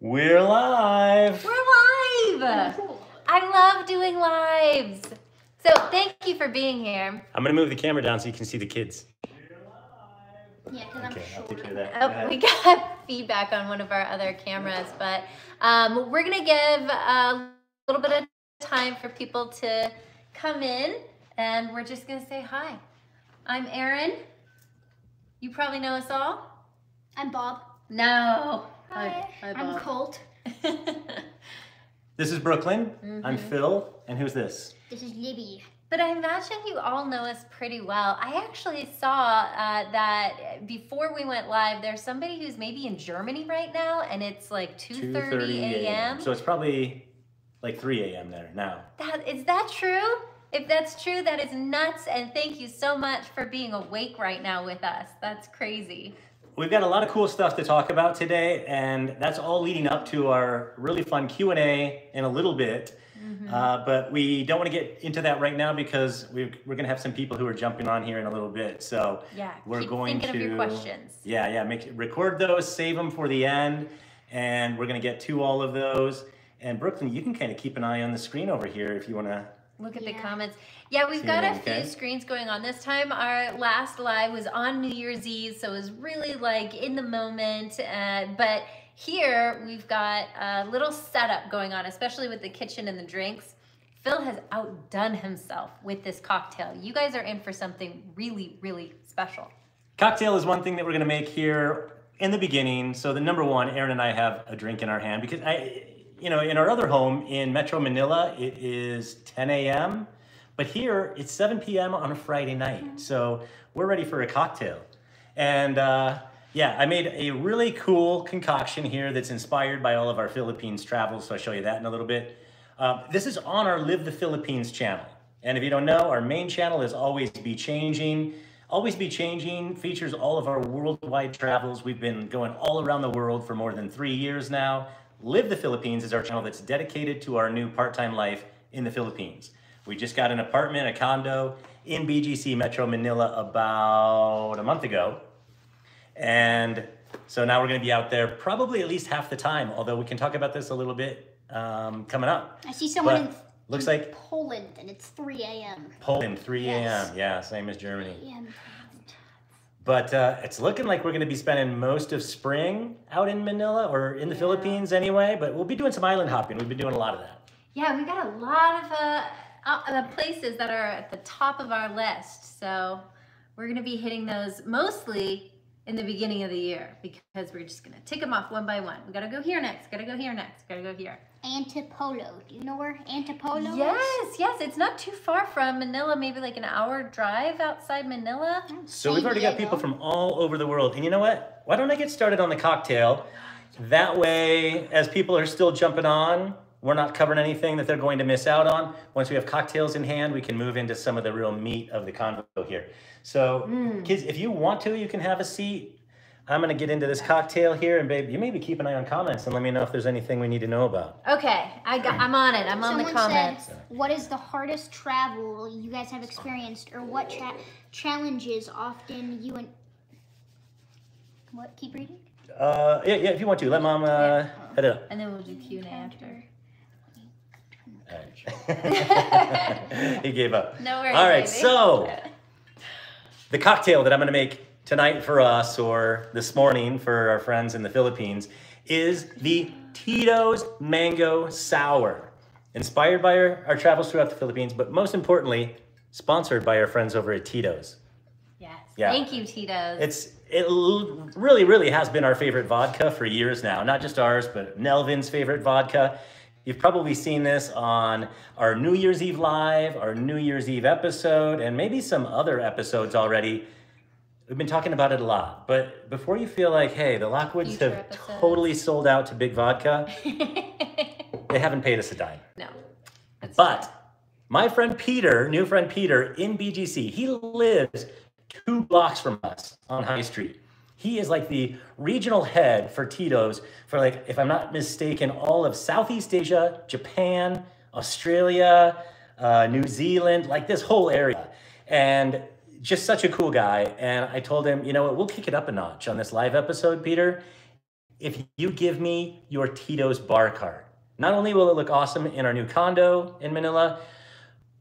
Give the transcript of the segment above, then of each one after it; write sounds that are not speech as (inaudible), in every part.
We're live. We're live. I love doing lives. So thank you for being here. I'm gonna move the camera down so you can see the kids. Yeah, because Okay, I'm I'll take short. care of that. Go Oh, ahead. we got (laughs) feedback on one of our other cameras, but um, we're gonna give a little bit of time for people to come in, and we're just gonna say hi. I'm Erin. You probably know us all. I'm Bob. No. Hi. I'm Bob. Colt. (laughs) This is Brooklyn. I'm Mhm. Phil. And who's this? This is Libby. But I imagine you all know us pretty well. I actually saw uh, that before we went live, there's somebody who's maybe in Germany right now, and it's like 2:30 a.m. So it's probably like 3 a.m. there now. That is that true? If that's true, that is nuts. And thank you so much for being awake right now with us. That's crazy. We've got a lot of cool stuff to talk about today, and that's all leading up to our really fun Q&A in a little bit. Mm-hmm. Uh, but we don't want to get into that right now because we're, we're going to have some people who are jumping on here in a little bit. So Yeah, we're keep going thinking to of your questions. Yeah, yeah. Make record those, save them for the end, and we're going to get to all of those. And Brooklyn, you can kind of keep an eye on the screen over here if you want to. Look at the comments. Yeah, we've See got a okay? few screens going on. This time, our last live was on New Year's Eve, so it was really like in the moment. Uh, but here, we've got a little setup going on, especially with the kitchen and the drinks. Phil has outdone himself with this cocktail. You guys are in for something really, really special. Cocktail is one thing that we're going to make here in the beginning. So the number one, Erin and I have a drink in our hand because I, you know, in our other home in Metro Manila, it is 10 a.m. But here it's 7 p.m. on a Friday night. So we're ready for a cocktail. And uh, yeah, I made a really cool concoction here that's inspired by all of our Philippines travels. So I'll show you that in a little bit. Uh, this is on our Live the Philippines channel. And if you don't know, our main channel is Always Be Changing. Always Be Changing features all of our worldwide travels. We've been going all around the world for more than three years now. Live the Philippines is our channel that's dedicated to our new part time life in the Philippines. We just got an apartment, a condo in BGC Metro Manila about a month ago. And so now we're going to be out there probably at least half the time, although we can talk about this a little bit um, coming up. I see someone But in, looks in like Poland and it's 3 a.m. Poland, 3 a.m. Yes. Yeah, same as Germany. But uh, it's looking like we're going to be spending most of spring out in Manila or in the Yeah. Philippines anyway. But we'll be doing some island hopping. We've been doing a lot of that. Yeah, we got a lot of uh, uh, uh, places that are at the top of our list. So we're going to be hitting those mostly in the beginning of the year because we're just going to tick them off one by one. We got to go here next, got to go here next, got to go here. Antipolo. Do you know where Antipolo is? Yes, yes, it's not too far from Manila, maybe like an hour drive outside Manila. So we've already got people from all over the world. And you know what? Why don't I get started on the cocktail? That way, as people are still jumping on, we're not covering anything that they're going to miss out on. Once we have cocktails in hand, we can move into some of the real meat of the convo here. So, hmm. kids, if you want to, you can have a seat. I'm going to get into this cocktail here. And, babe, you maybe keep an eye on comments and let me know if there's anything we need to know about. Okay, I got, I'm on it. I'm on the comments. said, "What is the hardest travel you guys have experienced, or what cha- challenges often you and what? Keep reading. Uh, yeah, yeah, if you want to, let mom uh, head it up. And then we'll do Q&A after. (laughs) he gave up. No worries, All right, baby. so the cocktail that I'm going to make tonight for us or this morning for our friends in the Philippines is the Tito's Mango Sour. Inspired by our, our travels throughout the Philippines, but most importantly, sponsored by our friends over at Tito's. Yes. Yeah. Thank you, Tito's. It's it really really has been our favorite vodka for years now. Not just ours, but Nelvin's favorite vodka. You've probably seen this on our New Year's Eve live, our New Year's Eve episode, and maybe some other episodes already. We've been talking about it a lot. But before you feel like, hey, the Lockwoods Future have episodes. totally sold out to big vodka, (laughs) they haven't paid us a dime. no. But my friend Peter, new friend Peter in BGC, he lives two blocks from us on High Street. He is like the regional head for Tito's for like, if I'm not mistaken, all of Southeast Asia, Japan, Australia, uh, New Zealand, like this whole area. And just such a cool guy. And I told him, you know what, we'll kick it up a notch on this live episode, Peter if you give me your Tito's bar cart. Not only will it look awesome in our new condo in Manila,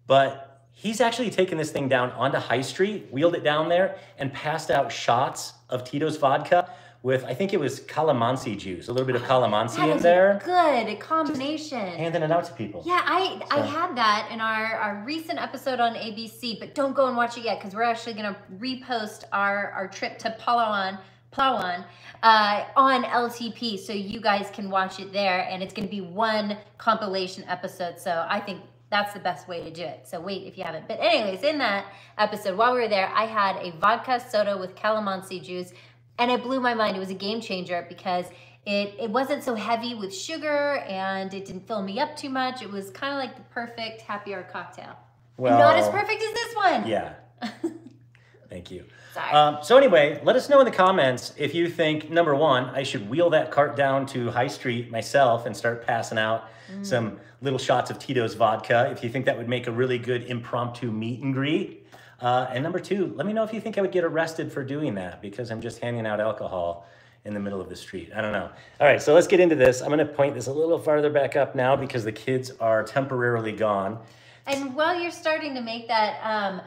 but he's actually taken this thing down onto High Street, wheeled it down there, and passed out shots of Tito's vodka with, I think it was calamansi juice, a little bit of calamansi That in there, a good combination. handing it out to people. Yeah, I I had that in our, our recent episode on ABC, but don't go and watch it yet because we're actually gonna repost our, our trip to Palawan, Palawan uh, on LTP, so you guys can watch it there, and it's gonna be one compilation episode. So I think that's the best way to do it. So wait if you haven't. But anyways, in that episode, while we were there, I had a vodka soda with calamansi juice, and it blew my mind. It was a game changer because it, it wasn't so heavy with sugar and it didn't fill me up too much. It was kind of like the perfect happy hour cocktail. Well, Not as perfect as this one. Yeah. (laughs) Thank you. Sorry. Um, so anyway, let us know in the comments if you think number one, I should wheel that cart down to High Street myself and start passing out Mm. some little shots of Tito's vodka. If you think that would make a really good impromptu meet and greet. Uh, and number two, let me know if you think I would get arrested for doing that because I'm just handing out alcohol in the middle of the street. I don't know. All right, so let's get into this. I'm going to point this a little farther back up now because the kids are temporarily gone. And while you're starting to make that, um,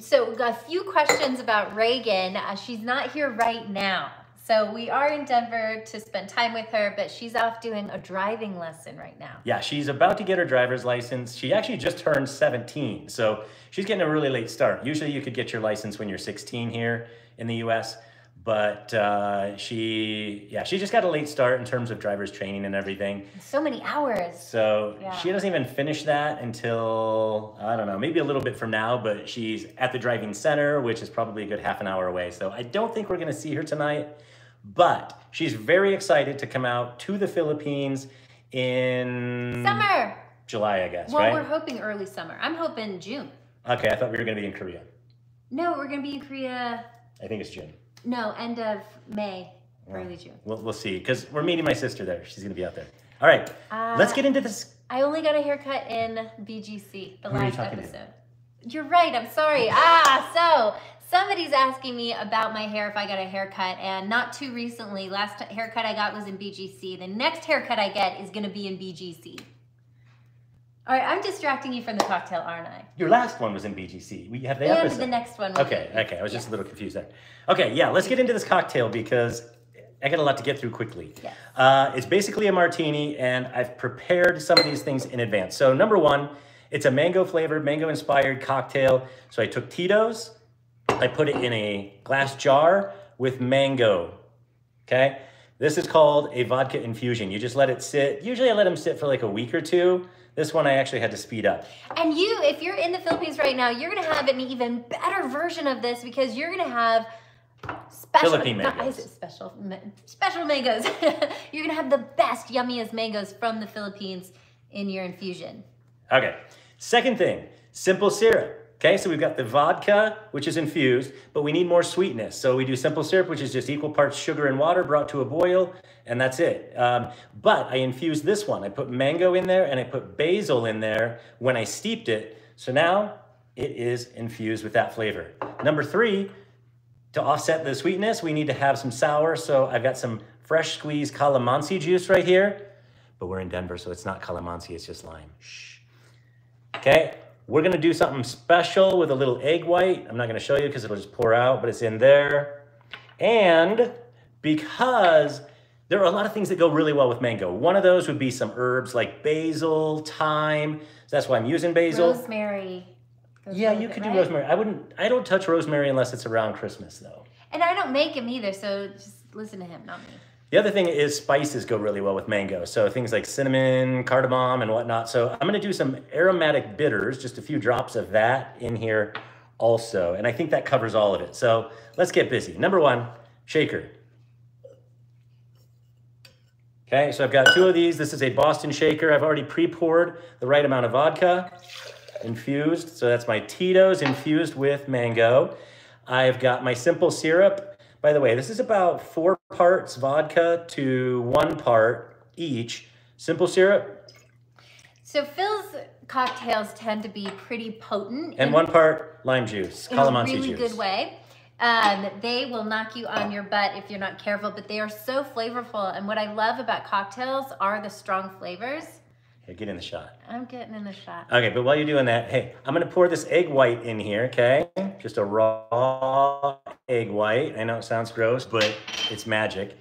so a few questions about Reagan. Uh, she's not here right now. So we are in Denver to spend time with her, but she's off doing a driving lesson right now. Yeah, she's about to get her driver's license. She actually just turned 17, so she's getting a really late start. Usually you could get your license when you're 16 here in the US, but uh, she, yeah, she just got a late start in terms of driver's training and everything. So many hours. So Yeah. she doesn't even finish that until, I don't know, maybe a little bit from now, but she's at the driving center, which is probably a good half an hour away. So I don't think we're gonna see her tonight, but she's very excited to come out to the Philippines in Summer. July, I guess, Well, right? we're hoping early summer. I'm hoping June. Okay, I thought we were gonna be in Korea. No, we're gonna be in Korea. I think it's June. No, end of May, early June. We'll, we'll see, because we're meeting my sister there. She's gonna be out there. All right, let's Uh, get into this. I only got a haircut in BGC, the Who are you last talking to? episode. You're right. I'm sorry. ah, so somebody's asking me about my hair if I got a haircut, and not too recently. Last haircut I got was in BGC. The next haircut I get is going to be in BGC. All right, I'm distracting you from the cocktail, aren't I? Your last one was in BGC. We have the And episode. the next one. Okay, be- okay. I was just Yes. a little confused there. Okay, yeah, let's get into this cocktail because I got a lot to get through quickly. Yes. Uh, it's basically a martini, and I've prepared some of these things in advance. So, number one, it's a mango flavored, mango inspired cocktail. So, I took Tito's, I put it in a glass jar with mango. Okay, this is called a vodka infusion. You just let it sit. Usually, I let them sit for like a week or two. This one I actually had to speed up. And you, if you're in the Philippines right now, you're gonna have an even better version of this because you're gonna have special Philippine not- mangoes. said (laughs) special special mangoes. (laughs) you're gonna have the best, yummiest mangoes from the Philippines in your infusion. Okay. Second thing, simple syrup. Okay, so we've got the vodka, which is infused, but we need more sweetness. So we do simple syrup, which is just equal parts sugar and water brought to a boil, and that's it. Um, but I infused this one. I put mango in there and I put basil in there when I steeped it. So now it is infused with that flavor. Number three, to offset the sweetness, we need to have some sour. So I've got some fresh squeezed calamansi juice right here. But we're in Denver, so it's not calamansi, it's just lime. Shh. Okay, we're gonna do something special with a little egg white. I'm not gonna show you because it'll just pour out, but it's in there. And because there are a lot of things that go really well with mango. One of those would be some herbs like basil, thyme. So that's why I'm using basil. Rosemary. Yeah, you it, could do right? rosemary. I wouldn't. I don't touch rosemary unless it's around Christmas, though. And I don't make them either, so just listen to him, not me. The other thing is spices go really well with mango. So things like cinnamon, cardamom, and whatnot. So I'm going to do some aromatic bitters, just a few drops of that in here also. And I think that covers all of it. So let's get busy. Number one, shaker. Okay, so I've got two of these. This is a Boston shaker. I've already pre-poured the right amount of vodka infused. So that's my Tito's infused with mango. I've got my simple syrup. By the way, this is about four parts vodka to one part each. Simple syrup So Phil's cocktails tend to be pretty potent and in- one part lime juice, calamansi juice. in a really juice. good way. Um, they will knock you on your butt if you're not careful, but they are so flavorful. And what I love about cocktails are the strong flavors. Here, get in the shot. I'm getting in the shot. Okay, but while you're doing that, hey, I'm gonna pour this egg white in here, okay? Just a raw egg white. I know it sounds gross, but it's magic.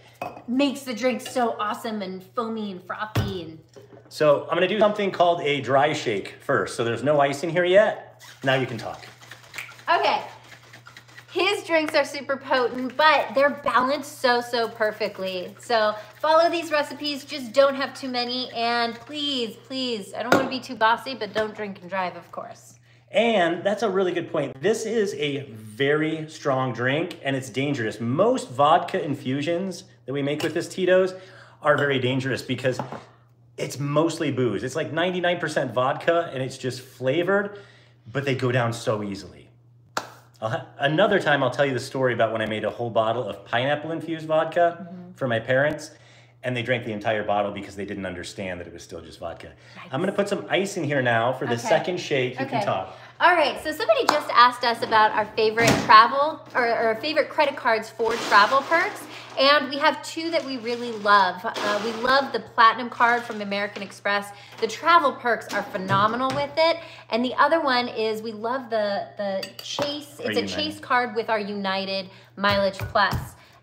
Makes the drink so awesome and foamy and frothy and So I'm gonna do something called a dry shake first. So there's no ice in here yet. Now you can talk. Okay. His drinks are super potent, but they're balanced so, so perfectly. So follow these recipes, just don't have too many. And please, please, I don't want to be too bossy, but don't drink and drive, of course. And that's a really good point. This is a very strong drink and it's dangerous. Most vodka infusions that we make with this Tito's are very dangerous because it's mostly booze. It's like 99% vodka and it's just flavored, but they go down so easily. I'll ha- another time I'll tell you the story about when I made a whole bottle of pineapple infused vodka mm-hmm. for my parents and they drank the entire bottle because they didn't understand that it was still just vodka. I'm gonna put some ice in here now for the Okay. second shake. You can talk. All right, so somebody just asked us about our favorite travel or, or our favorite credit cards for travel perks. And we have two that we really love. Uh, we love the Platinum card from American Express. The travel perks are phenomenal with it. And the other one is we love the, the Chase. Our It's a United. Chase card with our United Mileage Plus.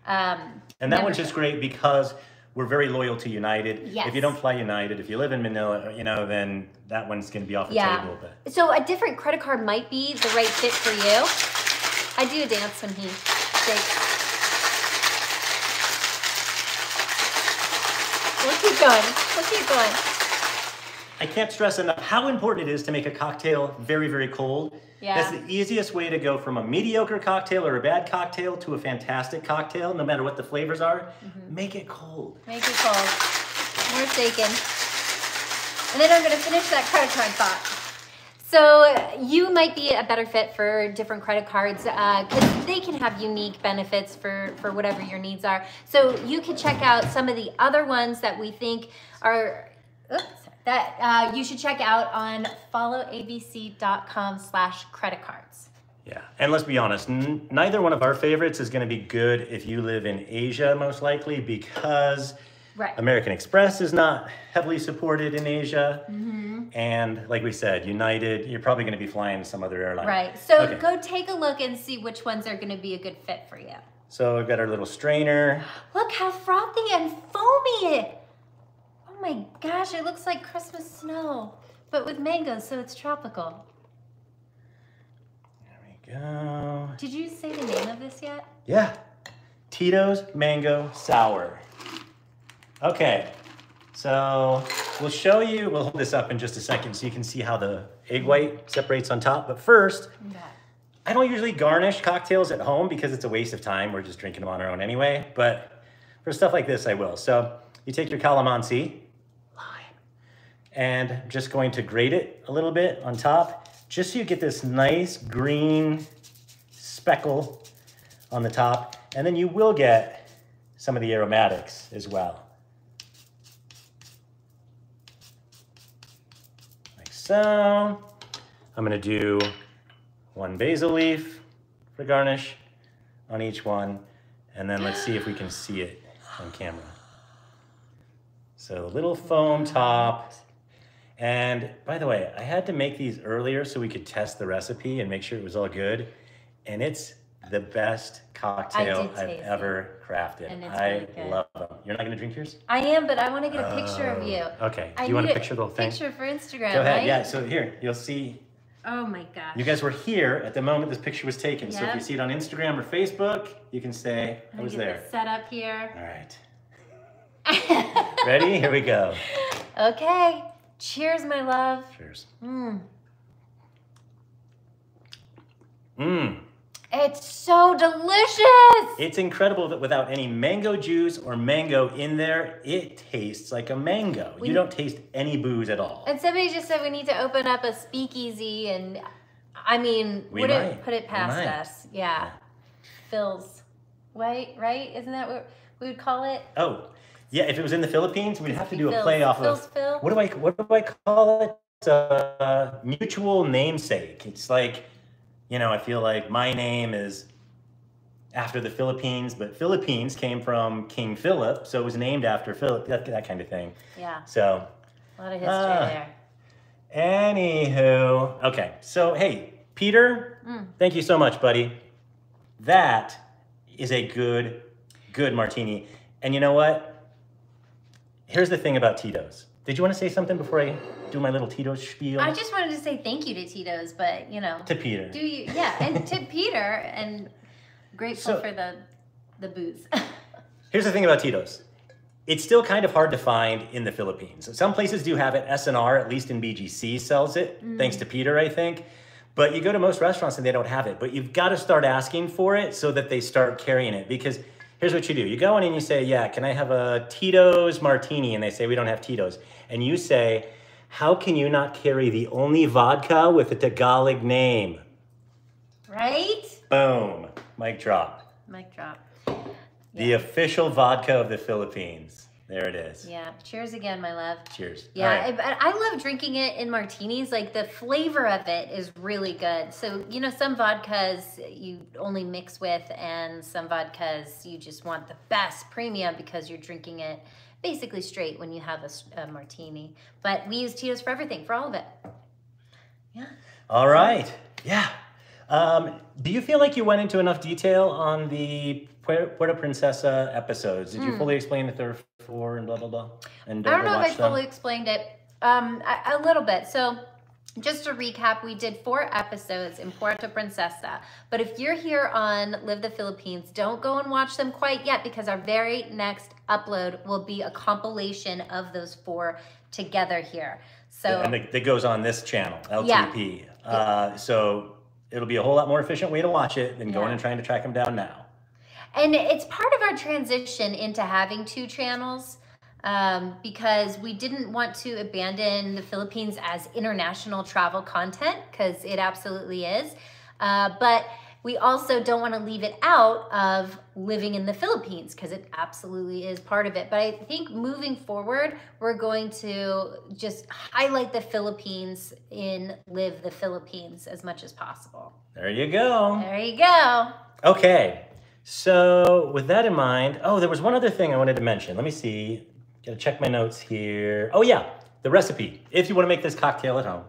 Um, And that one's just great because we're very loyal to United. Yes. If you don't fly United, if you live in Manila, you know, then that one's going to be off the Yeah. table. But So a different credit card might be the right fit for you. I do a dance when he shakes. We'll keep going. We'll keep going. I can't stress enough how important it is to make a cocktail very, very cold. Yeah. That's the easiest way to go from a mediocre cocktail or a bad cocktail to a fantastic cocktail, no matter what the flavors are. Mm-hmm. Make it cold. Make it cold. More shaking. And then I'm gonna finish that credit card thought. So you might be a better fit for different credit cards because they can have unique benefits for, for whatever your needs are. So you can check out some of the other ones that we think are, oops, that uh, you should check out on followabc.com slash credit cards. Yeah. And let's be honest, n- neither one of our favorites is going to be good if you live in Asia, most likely, because Right. American Express is not heavily supported in Asia. Mm-hmm. And like we said, United, you're probably going to be flying some other airline. Right. So Okay. go take a look and see which ones are going to be a good fit for you. So we've got our little strainer. Look how frothy and foamy it. Oh my gosh, it looks like Christmas snow, but with mangoes, so it's tropical. There we go. Did you say the name of this yet? Yeah. Tito's Mango Sour. Okay. So we'll show you, we'll hold this up in just a second so you can see how the egg white separates on top. But first, I don't usually garnish cocktails at home because it's a waste of time. We're just drinking them on our own anyway. But for stuff like this, I will. So you take your calamansi, and I'm just going to grate it a little bit on top, just so you get this nice green speckle on the top. And then you will get some of the aromatics as well. Like so. I'm gonna do one basil leaf for garnish on each one. And then let's see if we can see it on camera. So a little foam top. And by the way, I had to make these earlier so we could test the recipe and make sure it was all good. And it's the best cocktail I've ever crafted. And it's I really love them. You're not gonna drink yours? I am, but I want to get a picture of oh, you. Oh, Okay. Do I you want to picture the whole thing? Picture for Instagram, Go ahead. right? Yeah. So here, you'll see Oh my gosh. you guys were here at the moment this picture was taken. So if you see it on Instagram or Facebook, you can say I'm was there. this set up here. All right. (laughs) Ready? Here we go. (laughs) okay. Cheers, my love. Cheers. Mm. Mmm. It's so delicious. It's incredible that without any mango juice or mango in there, it tastes like a mango. We- you don't taste any booze at all. And somebody just said we need to open up a speakeasy, and I mean, We wouldn't might. put it past us. Yeah. Phil's. Right? Right? Isn't that what we would call it? Oh, yeah. If it was in the Philippines, we'd have to do a play off of what do I what do I call it? Uh, mutual namesake. It's like, you know, I feel like my name is after the Philippines, but Philippines came from King Philip, so it was named after Philip, that, that kind of thing. Yeah, So, a lot of history Ah. there. anywho, okay. So, hey, Peter, Mm. thank you so much, buddy. That is a good, good martini. And you know what? Here's the thing about Tito's. Did you want to say something before I do my little Tito's spiel? I just wanted to say thank you to Tito's, but you know, to Peter. do you? Yeah, and to (laughs) Peter, and grateful So- for the the booze. (laughs) Here's the thing about Tito's. It's still kind of hard to find in the Philippines. Some places do have it. S&R, at least in BGC, sells it, mm. thanks to Peter, I think. But you go to most restaurants and they don't have it. But you've got to start asking for it so that they start carrying it. Because here's what you do you go in and you say, Yeah, can I have a Tito's martini? And they say, We don't have Tito's. And you say, How can you not carry the only vodka with a Tagalog name? right? Boom. Mic drop. Mic drop. The official vodka of the Philippines. There it is. Yeah. Cheers again, my love. Cheers. Yeah, right. I, but I love drinking it in martinis. Like the flavor of it is really good. So, you know, some vodkas you only mix with, and some vodkas you just want the best premium because you're drinking it basically straight when you have a martini. But we use Tito's for everything, for all of it. Yeah. All right. Yeah. Um, do you feel like you went into enough detail on the Puerto Princesa episodes? Did you fully explain that there are four and blah blah blah? And Hmm. I don't know if I them? fully explained it. Um, a, a little bit. So, just to recap, we did four episodes in Puerto Princesa. But if you're here on Live the Philippines, don't go and watch them quite yet because our very next upload will be a compilation of those four together here. So, and that goes on this channel, LTP. Uh, so it'll be a whole lot more efficient way to watch it than going Yeah. and trying to track them down now. And it's part of our transition into having two channels um, because we didn't want to abandon the Philippines as international travel content because it absolutely is. Uh, but we also don't want to leave it out of living in the Philippines because it absolutely is part of it. But I think moving forward, we're going to just highlight the Philippines in Live the Philippines as much as possible. There you go. There you go. Okay. So with that in mind, oh, there was one other thing I wanted to mention. Let me see. Gotta check my notes here. Oh yeah, the recipe. If you want to make this cocktail at home,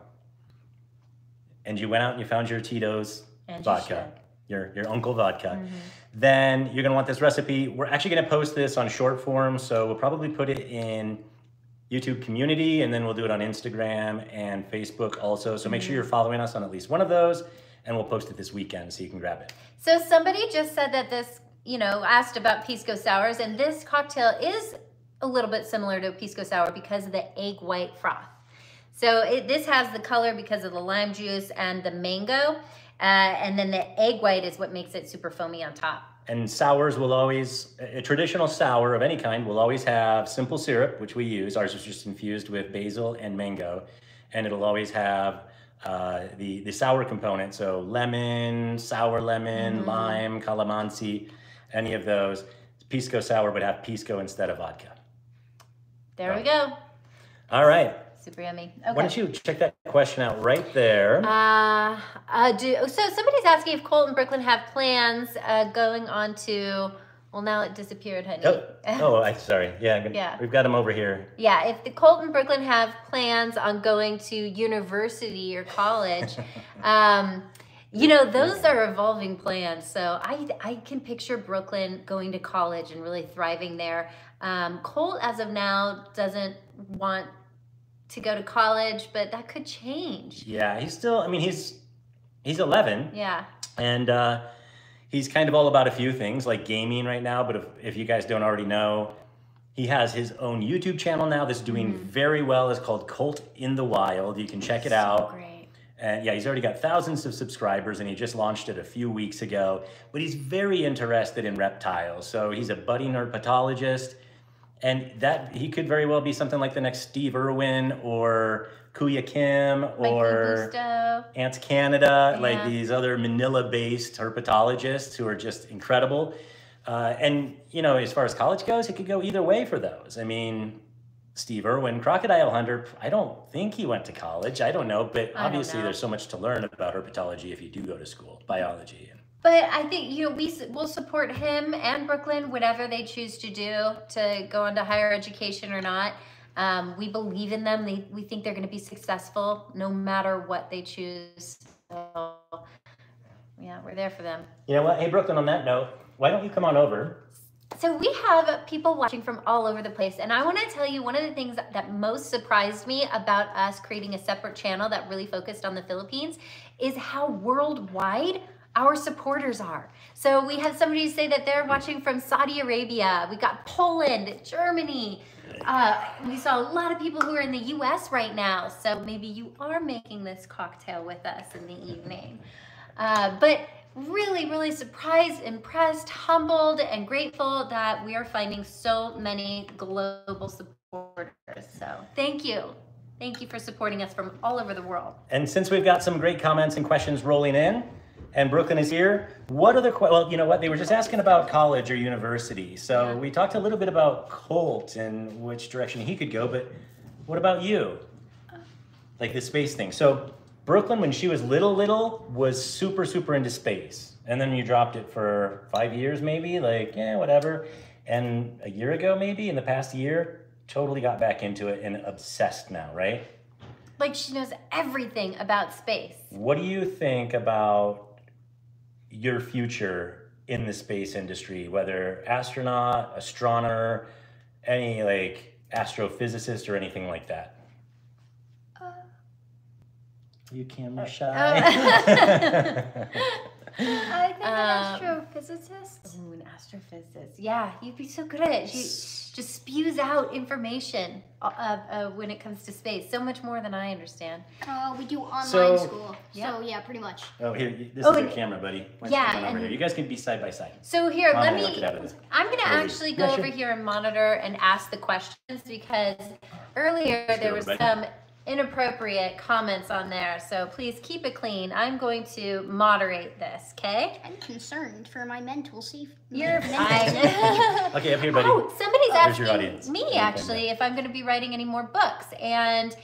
and you went out and you found your Tito's And you vodka, your your Uncle vodka, Mm-hmm. then you're gonna want this recipe. We're actually gonna post this on short form, so we'll probably put it in YouTube community, and then we'll do it on Instagram and Facebook also. So make sure Mm-hmm. you're following us on at least one of those, and we'll post it this weekend so you can grab it. So somebody just said that this, you know, asked about pisco sours, and this cocktail is a little bit similar to a pisco sour because of the egg white froth. So it, this has the color because of the lime juice and the mango, uh, and then the egg white is what makes it super foamy on top. And sours will always, a traditional sour of any kind will always have simple syrup, which we use. Ours is just infused with basil and mango. And it'll always have uh, the, the sour component. So lemon, sour lemon, lime, calamansi, any of those. Pisco sour would have pisco instead of vodka. There we go. All right. Super yummy. Okay. Why don't you check that question out right there? Uh, uh, do so. Somebody's asking if Colt and Brooklyn have plans uh, going on to. Well, now it disappeared, honey. oh, (laughs) oh, I sorry. Yeah. Yeah. we've got him over here. Yeah, if the Colt and Brooklyn have plans on going to university or college, (laughs) um, you know, those are evolving plans. So I, I can picture Brooklyn going to college and really thriving there. Um, Colt, as of now, doesn't want to go to college, but that could change. Yeah, he's still. I mean, he's he's 11. Yeah. And uh, he's kind of all about a few things like gaming right now. But if, if you guys don't already know, he has his own YouTube channel now that's doing Mm-hmm. very well. It's called Colt in the Wild. You can check it out. Great. And yeah, he's already got thousands of subscribers and he just launched it a few weeks ago. But he's very interested in reptiles. So he's a budding herpetologist. And that he could very well be something like the next Steve Irwin or Kuya Kim or. Ants Canada, like these other Manila-based herpetologists who are just incredible. Uh, and you know, as far as college goes, it could go either way for those. I mean, Steve Irwin, crocodile hunter. I don't think he went to college. I don't know, but obviously know. there's so much to learn about herpetology if you do go to school, biology. But I think you know we will support him and Brooklyn whatever they choose to do to go into higher education or not. Um, we believe in them. They, we think they're going to be successful no matter what they choose. So, yeah, we're there for them. You know what? Hey, Brooklyn, on that note, why don't you come on over? So we have people watching from all over the place, and I want to tell you one of the things that, that most surprised me about us creating a separate channel that really focused on the Philippines is how worldwide our supporters are. So we have somebody say that they're watching from Saudi Arabia. We got Poland, Germany. Uh, we saw a lot of people who are in the U.S. right now. So maybe you are making this cocktail with us in the evening. Uh, but really, really surprised, impressed, humbled, and grateful that we are finding so many global supporters. So thank you. Thank you for supporting us from all over the world. And since we've got some great comments and questions rolling in, and Brooklyn is here, what other, well, you know what, they were just asking about college or university. So we talked a little bit about Colt and which direction he could go, but what about you? Like the space thing. So Brooklyn, when she was little, little, was super, super into space. And then you dropped it for five years, maybe, like, yeah, whatever. And a year ago, maybe, in the past year, totally got back into it and obsessed now, right? Like she knows everything about space. What do you think about your future in the space industry, whether astronaut, astronomer, any like astrophysicist or anything like that? you camera shy. (laughs) (laughs) I think Um, an astrophysicist. Ooh, an astrophysicist. Yeah, you'd be so good at it. She just spews out information uh, uh, when it comes to space, so much more than I understand. Uh, we do online So- school. Yeah. So yeah, pretty much. oh, here, this Oh, is your camera, buddy. Why Yeah, you over and- here? You guys can be side by side. So here, Mom, let me. it out of this. I'm gonna actually go Yeah, sure. over here and monitor and ask the questions because earlier Let's there was Rebecca. some inappropriate comments on there. So please keep it clean. I'm going to moderate this. Okay? I'm concerned for my mental safety. You're (laughs) mental fine. safety. (laughs) Okay, up here, buddy. Oh, somebody's there's your asking audience. me actually if I'm going to be writing any more books, and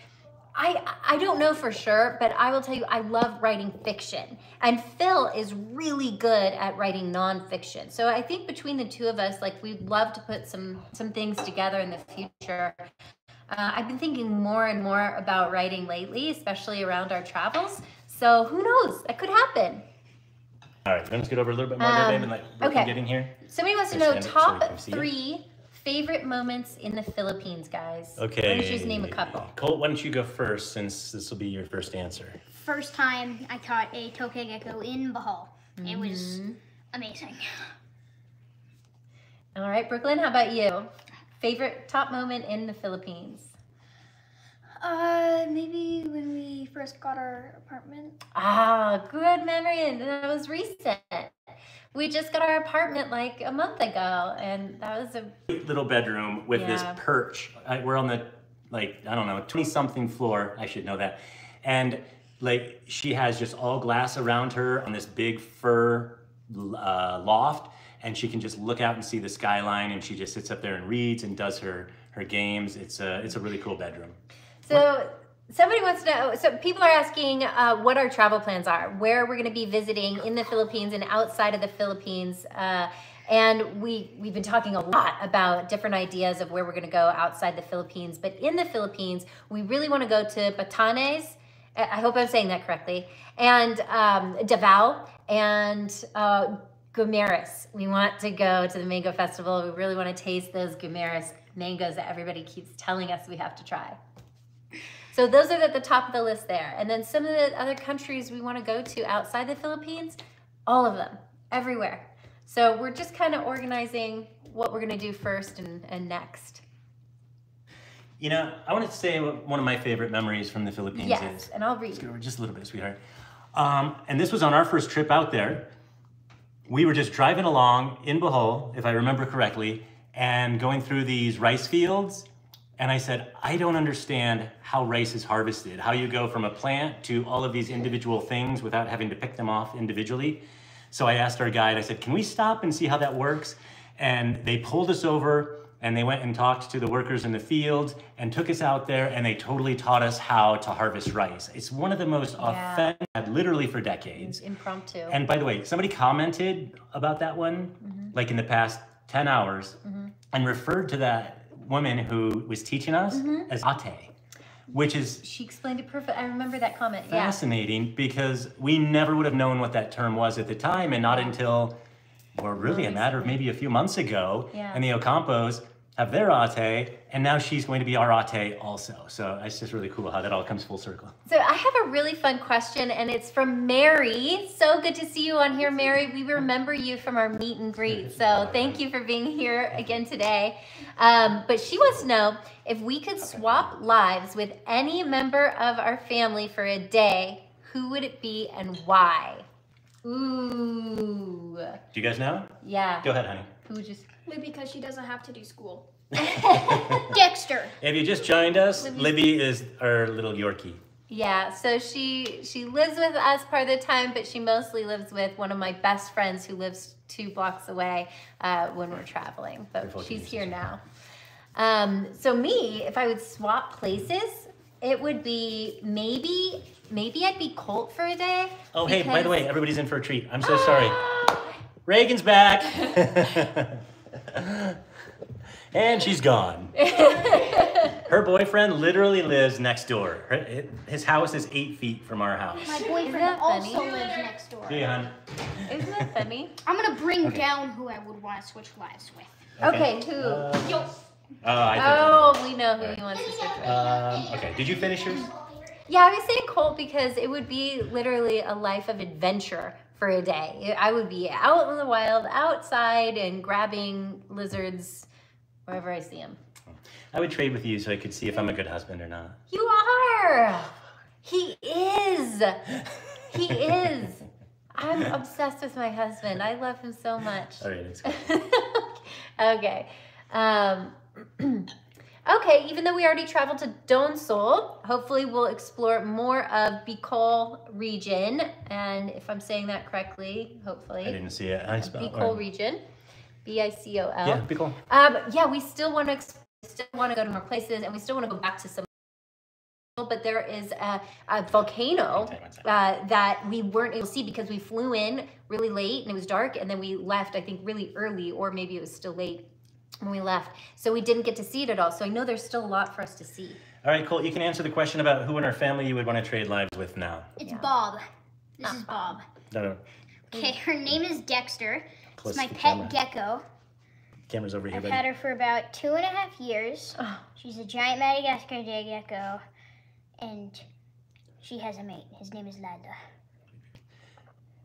I I don't know for sure, but I will tell you I love writing fiction, and Phil is really good at writing nonfiction. So I think between the two of us, like we'd love to put some some things together in the future. Uh, I've been thinking more and more about writing lately, especially around our travels. So who knows? That could happen. All right, let's get over a little bit more Um, there, babe, and let Brooklyn okay. get in here. Somebody wants to know stand it so top can see it. three favorite moments in the Philippines, guys. Why Okay. don't you just name a couple? Colt, why don't you go first since this will be your first answer? First time I caught a tokay gecko in Bohol. It was Mm-hmm. amazing. All right, Brooklyn, how about you? Favorite top moment in the Philippines? Uh, maybe when we first got our apartment. Ah, good memory, and that was recent. We just got our apartment like a month ago, and that was a little bedroom with this perch. I, we're on the like I don't know twenty something floor. I should know that, and like she has just all glass around her on this big fur uh, loft, and she can just look out and see the skyline. And she just sits up there and reads and does her her games. It's a it's a really cool bedroom. So somebody wants to know. So people are asking uh, what our travel plans are, where we're going to be visiting in the Philippines and outside of the Philippines. Uh, and we we've been talking a lot about different ideas of where we're going to go outside the Philippines. But in the Philippines, we really want to go to Batanes. I hope I'm saying that correctly. And um, Davao and uh, Guimaras. We want to go to the mango festival. We really want to taste those Guimaras mangoes that everybody keeps telling us we have to try. So those are at the top of the list there. And then some of the other countries we want to go to outside the Philippines, all of them, everywhere. So we're just kind of organizing what we're going to do first and, and next. You know, I wanted to say what one of my favorite memories from the Philippines Yes, is. and I'll read. just a little bit, sweetheart. Um, and this was on our first trip out there. We were just driving along in Bohol, if I remember correctly, and going through these rice fields. And I said, I don't understand how rice is harvested, how you go from a plant to all of these individual things without having to pick them off individually. So I asked our guide, I said, Can we stop and see how that works? And they pulled us over and they went and talked to the workers in the field and took us out there and they totally taught us how to harvest rice. It's one of the most Yeah. authentic, literally for decades. Impromptu. And by the way, somebody commented about that one, Mm-hmm. like in the past 10 hours, and referred to that woman who was teaching us Mm-hmm. as ate, which is she explained it perfect. I remember that comment. Yeah. fascinating because we never would have known what that term was at the time and not until, well, really a matter of maybe a few months ago. Yeah. And the Ocampos have their ate, and now she's going to be our ate also. So it's just really cool how that all comes full circle. So I have a really fun question, and it's from Mary. So good to see you on here, Mary. We remember you from our meet and greet. So thank you for being here again today. Um, but she wants to know if we could swap lives with any member of our family for a day, who would it be and why? Ooh, Do you guys know? yeah. Go ahead, honey. Who would just? Maybe because she doesn't have to do school. (laughs) Dexter. If you just joined us, Libby. Libby is our little Yorkie. Yeah, so she she lives with us part of the time, but she mostly lives with one of my best friends who lives two blocks away uh, when we're traveling. But Beautiful she's here now. Um, so me, if I would swap places, it would be maybe maybe I'd be Colt for a day. Oh, hey, by the way, everybody's in for a treat. I'm so sorry. (gasps) Reagan's back. (laughs) (laughs) and she's gone. (laughs) Her boyfriend literally lives next door. Her- His house is eight feet from our house. My boyfriend also funny? lives next door. Hey, hon. Isn't that funny? (laughs) I'm gonna bring Okay. down who I would want to switch lives with. Okay, who? Uh, Yo, oh, I think. Oh, we know who Alright. he wants to switch with. Um, okay, did you finish yours? Yeah, I was saying Colt because it would be literally a life of adventure for a day. I would be out in the wild, outside, and grabbing lizards wherever I see them. I would trade with you so I could see if I'm a good husband or not. You are! He is! He is! I'm (laughs) obsessed with my husband. I love him so much. All right, good. (laughs) okay. Um, (clears throat) okay, even though we already traveled to Donsol, hopefully we'll explore more of Bicol region. And if I'm saying that correctly, hopefully. I didn't see it. I spelled Bicol region. B I C O L. Yeah, be cool. Um, yeah, we still want to still want to go to more places, and we still want to go back to some. But there is a, a volcano One second, one second. uh, that we weren't able to see because we flew in really late and it was dark, and then we left. I think really early, or maybe it was still late when we left, so we didn't get to see it at all. So I know there's still a lot for us to see. All right, Colt, you can answer the question about who in our family you would want to trade lives with now. it's Yeah. Bob. This ah. is Bob. No, no, Okay, mm. her name is Dexter. Close It's my pet camera. gecko. camera's over here, I've buddy. had her for about two and a half years. Oh, She's a giant Madagascar day gecko, and she has a mate. His name is Lila.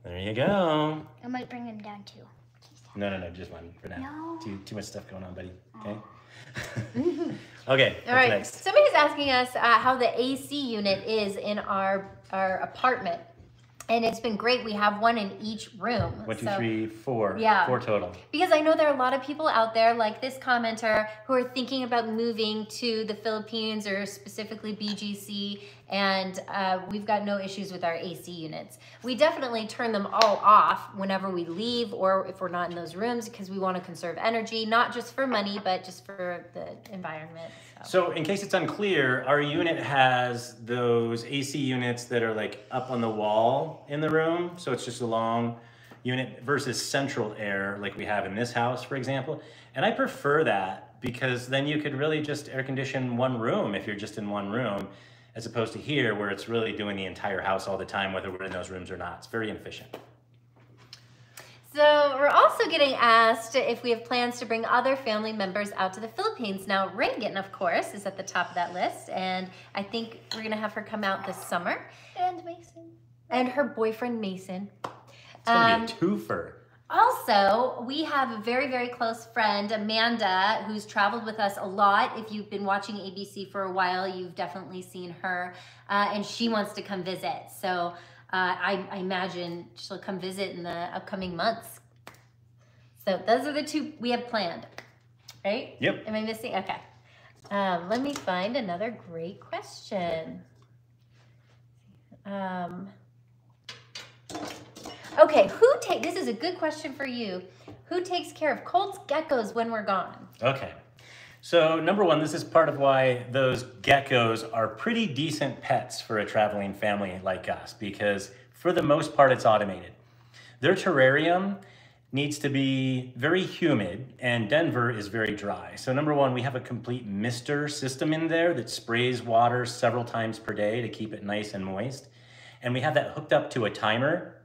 There you go. I might bring him down too. No, no, no, just one for now. No. Too, too much stuff going on, buddy. Okay. (laughs) okay. All right. Next? Somebody's asking us uh, how the AC unit is in our our apartment, and it's been great. We have one in each room. One, two, So- three, four. Yeah. Four total. Because I know there are a lot of people out there, like this commenter, who are thinking about moving to the Philippines or specifically BGC, and uh, we've got no issues with our AC units. We definitely turn them all off whenever we leave or if we're not in those rooms because we want to conserve energy, not just for money, but just for the environment. So. In case it's unclear, our unit has those AC units that are like up on the wall in the room. So, it's just a long unit versus central air, like we have in this house, for example. And I prefer that because then you could really just air condition one room if you're just in one room, as opposed to here where it's really doing the entire house all the time, whether we're in those rooms or not. It's very inefficient. So we're also getting asked if we have plans to bring other family members out to the Philippines. Now, Reagan, of course, is at the top of that list, and I think we're gonna have her come out this summer, And Mason. and her boyfriend Mason. It's gonna Um, be a twofer. Also, we have a very, very close friend, Amanda, who's traveled with us a lot. If you've been watching ABC for a while, you've definitely seen her, uh, and she wants to come visit. So uh, I, I imagine she'll come visit in the upcoming months. So those are the two we have planned, right? Yep. Am I missing? Okay. Um, let me find another great question. Um, okay, who take? This is a good question for you. Who takes care of Colt's geckos when we're gone? Okay. So, number one, this is part of why those geckos are pretty decent pets for a traveling family like us because, for the most part, it's automated. Their terrarium needs to be very humid, and Denver is very dry. So, number one, we have a complete mister system in there that sprays water several times per day to keep it nice and moist. And we have that hooked up to a timer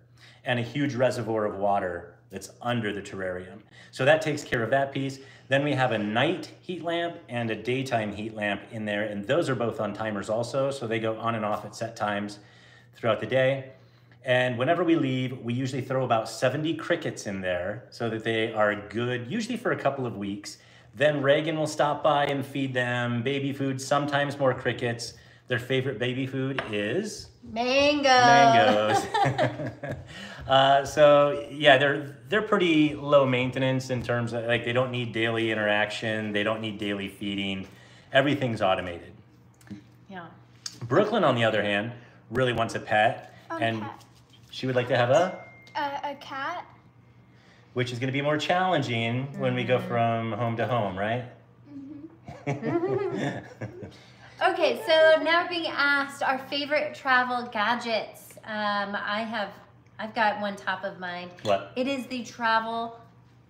and a huge reservoir of water that's under the terrarium. So that takes care of that piece. Then we have a night heat lamp and a daytime heat lamp in there, and those are both on timers also, so they go on and off at set times throughout the day. And whenever we leave, we usually throw about 70 crickets in there so that they are good, usually for a couple of weeks. Then Reagan will stop by and feed them baby food, sometimes more crickets. Their favorite baby food is Mango. mangoes. (laughs) (laughs) uh, so yeah, they're they're pretty low maintenance in terms of like they don't need daily interaction, they don't need daily feeding. Everything's automated. Yeah. Brooklyn, on the other hand, really wants a pet, A and cat. she would like to have a, A, a cat. which is going to be more challenging when we go from home to home, right? (laughs) Okay, so now we're being asked our favorite travel gadgets. Um, I have, I've got one top of mind. what? It is the travel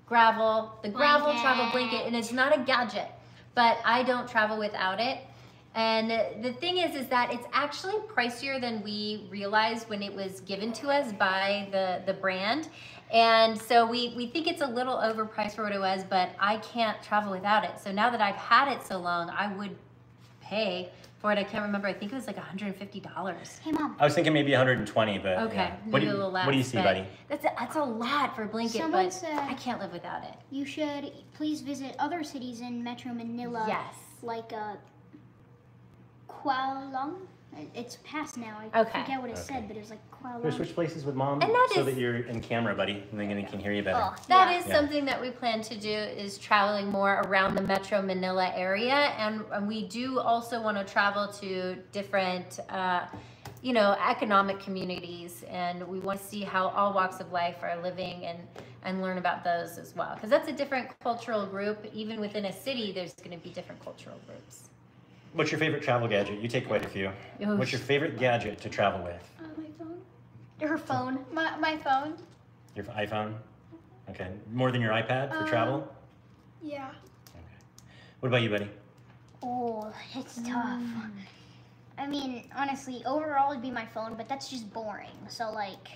gravel, the gravel Blanket. travel blanket, and it's not a gadget, but I don't travel without it. And the thing is, is that it's actually pricier than we realized when it was given to us by the the brand. And so we, we think it's a little overpriced for what it was, but I can't travel without it. So now that I've had it so long, I would pay for it. I can't remember. I think it was like $150. Hey, mom. I was thinking maybe 120, but Okay, yeah. maybe What do a you, little less. what do you see, buddy? That's a, that's a lot for a blanket, Someone but said- I can't live without it. You should please visit other cities in Metro Manila. Yes. Like uh, Kuala Lumpur. It's past now. I Okay. forget what it Okay. said, but it was like Kuala Here, Lumpur. switch places with mom And that so is- that you're in camera, buddy, and then they can hear you better. Oh, That yeah. is Yeah. something that we plan to do is traveling more around the Metro Manila area, and, and we do also want to travel to different, uh, you know, economic communities, and we want to see how all walks of life are living and and learn about those as well, because that's a different cultural group. Even within a city, there's going to be different cultural groups. What's your favorite travel gadget? You take quite a few. Oh, What's your favorite gadget to travel with? Uh, my phone. Her phone. My, my phone. Your iPhone? Okay. More than your iPad for Um, travel? Yeah. Okay. What about you, buddy? Oh, it's tough. I mean, honestly, overall it'd be my phone, but that's just boring. So like,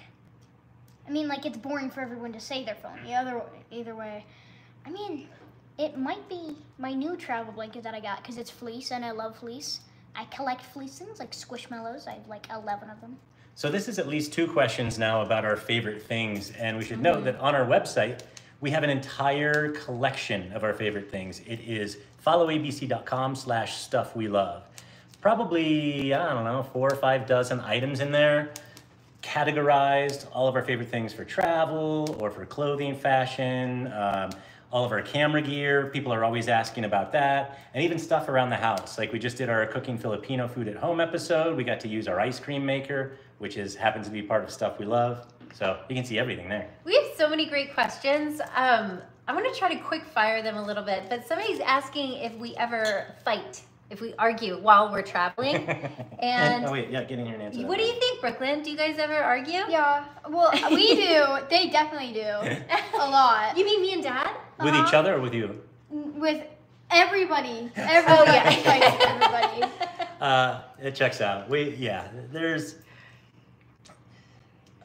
I mean, like it's boring for everyone to say their phone. The other, either way, I mean, it might be my new travel blanket that I got because it's fleece and I love fleece. I collect fleece things like Squishmallows. I have like eleven of them. So this is at least two questions now about our favorite things, and we should Mm-hmm. note that on our website we have an entire collection of our favorite things. It is followabc.com slash stuff we love. Probably, I don't know, four or five dozen items in there, categorized all of our favorite things for travel or for clothing, fashion, um, all of our camera gear. People are always asking about that, and even stuff around the house. Like we just did our cooking Filipino food at home episode. We got to use our ice cream maker, which is happens to be part of stuff we love. So you can see everything there. We have so many great questions. Um, I'm going to try to quick fire them a little bit, but somebody's asking if we ever fight, if we argue while we're traveling. (laughs) And oh wait, yeah, get in here and answer. that what do you think, Brooklyn? Do you guys ever argue? Yeah. Well, (laughs) we do. They definitely do. (laughs) A lot. You mean me and Dad? With each Uh-huh. other or with you? With everybody. (laughs) Everybody Oh, yeah. everybody. (laughs) Uh, it checks out. We yeah, there's.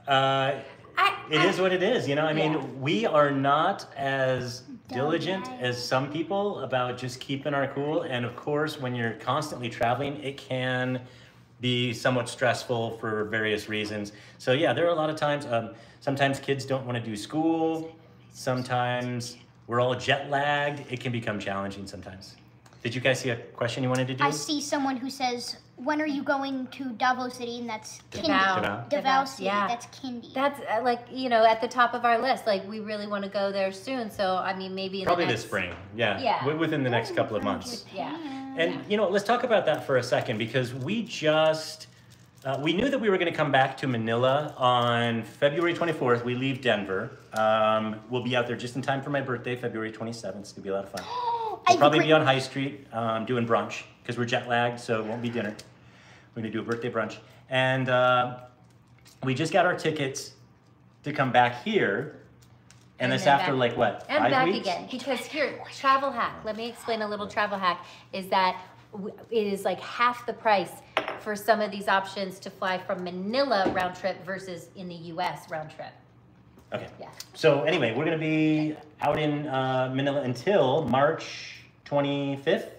Uh, I, It I- is what it is, you know. I mean, Yeah. we are not as diligent Diligent. as some people about just keeping our cool. And of course, when you're constantly traveling, it can be somewhat stressful for various reasons. So yeah, there are a lot of times. Um, sometimes kids don't want to do school. Sometimes we're all jet lagged. It can become challenging sometimes. Did you guys see a question you wanted to do? I see someone who says, "When are you going to Davao City?" And that's Kindy. Davao. Davao. Davao Davao, City. yeah. That's Kindy. That's uh, like, you know, at the top of our list. Like, we really want to go there soon. So, I mean, maybe in Probably the this spring. Yeah. Yeah. Within the next couple of From months. Yeah. And you know, let's talk about that for a second because we just uh, we knew that we were going to come back to Manila on February 24th. We leave Denver. Um, we'll be out there just in time for my birthday, February 27th. It's gonna be a lot of fun. (gasps) I probably be on High Street um, doing brunch because we're jet lagged, so it won't be dinner. We're gonna do a birthday brunch, and uh, we just got our tickets to come back here, and, And this after like what And back weeks? again because here, travel hack. Let me explain a little travel hack. Is that it is like half the price for some of these options to fly from Manila round trip versus in the U.S. round trip. Okay. Yeah. So anyway, we're gonna be out in uh, Manila until March 25th.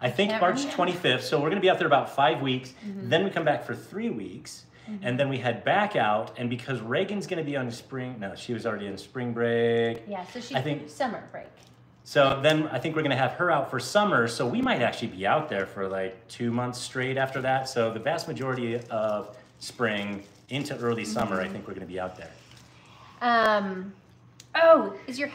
I think Can't March remember. 25th. So we're gonna be out there about five weeks. Mm-hmm. Then we come back for three weeks, and then we head back out. And because Reagan's gonna be on spring, no, she was already in spring break. Yeah. So she's I think- summer break. So then I think we're gonna have her out for summer. So we might actually be out there for like two months straight after that. So the vast majority of spring into early summer, Mm-hmm. I think we're gonna be out there. Um, oh, is your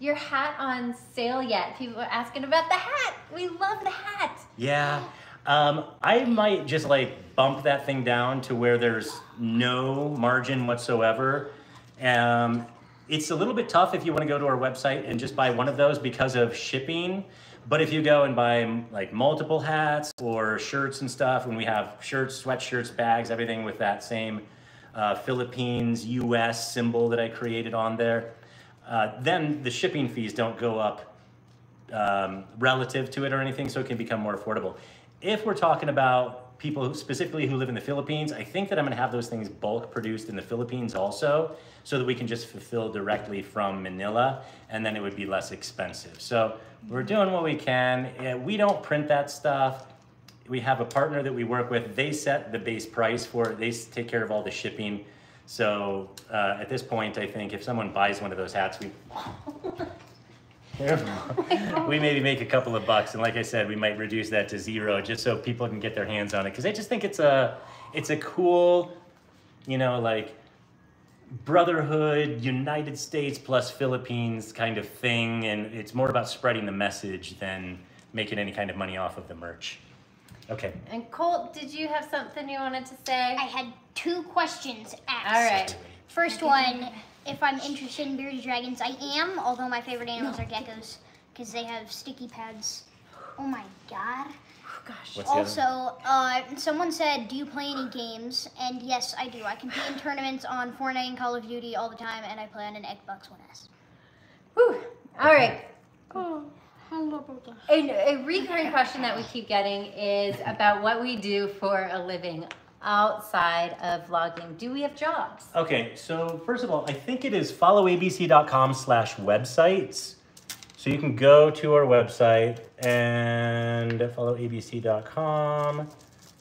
your hat on sale yet? People are asking about the hat. We love the hat. Yeah. Um, I might just like bump that thing down to where there's no margin whatsoever. Um, it's a little bit tough if you want to go to our website and just buy one of those because of shipping. But if you go and buy like multiple hats or shirts and stuff, when we have shirts, sweatshirts, bags, everything with that same uh, Philippines US symbol that I created on there, uh, then the shipping fees don't go up um, relative to it or anything, so it can become more affordable. If we're talking about people specifically who live in the Philippines, I think that I'm to have those things bulk produced in the Philippines also, so that we can just fulfill directly from Manila, and then it would be less expensive. So we're doing what we can. We don't print that stuff. We have a partner that we work with. They set the base price for it. They take care of all the shipping. So uh, at this point, I think if someone buys one of those hats, we we maybe make a couple of bucks, and like I said, we might reduce that to zero just so people can get their hands on it. Because I just think it's a, it's a cool, you know, like brotherhood, United States plus Philippines kind of thing, and it's more about spreading the message than making any kind of money off of the merch. Okay. And Colt, did you have something you wanted to say? I had two questions asked. All right. First one, if I'm interested in bearded dragons, I am. Although my favorite animals are geckos because they have sticky pads. Oh my god. Oh, gosh. What's Also, uh, someone said, "Do you play any games?" And yes, I do. I compete in tournaments on Fortnite and Call of Duty all the time, and I play on an Xbox One S. Whew. All right. Oh, hello, Broken. And a recurring question that we keep getting is about what we do for a living outside of vlogging. Do we have jobs? Okay, so first of all, I think it is followabc.com slash websites. So you can go to our website and followabc.com.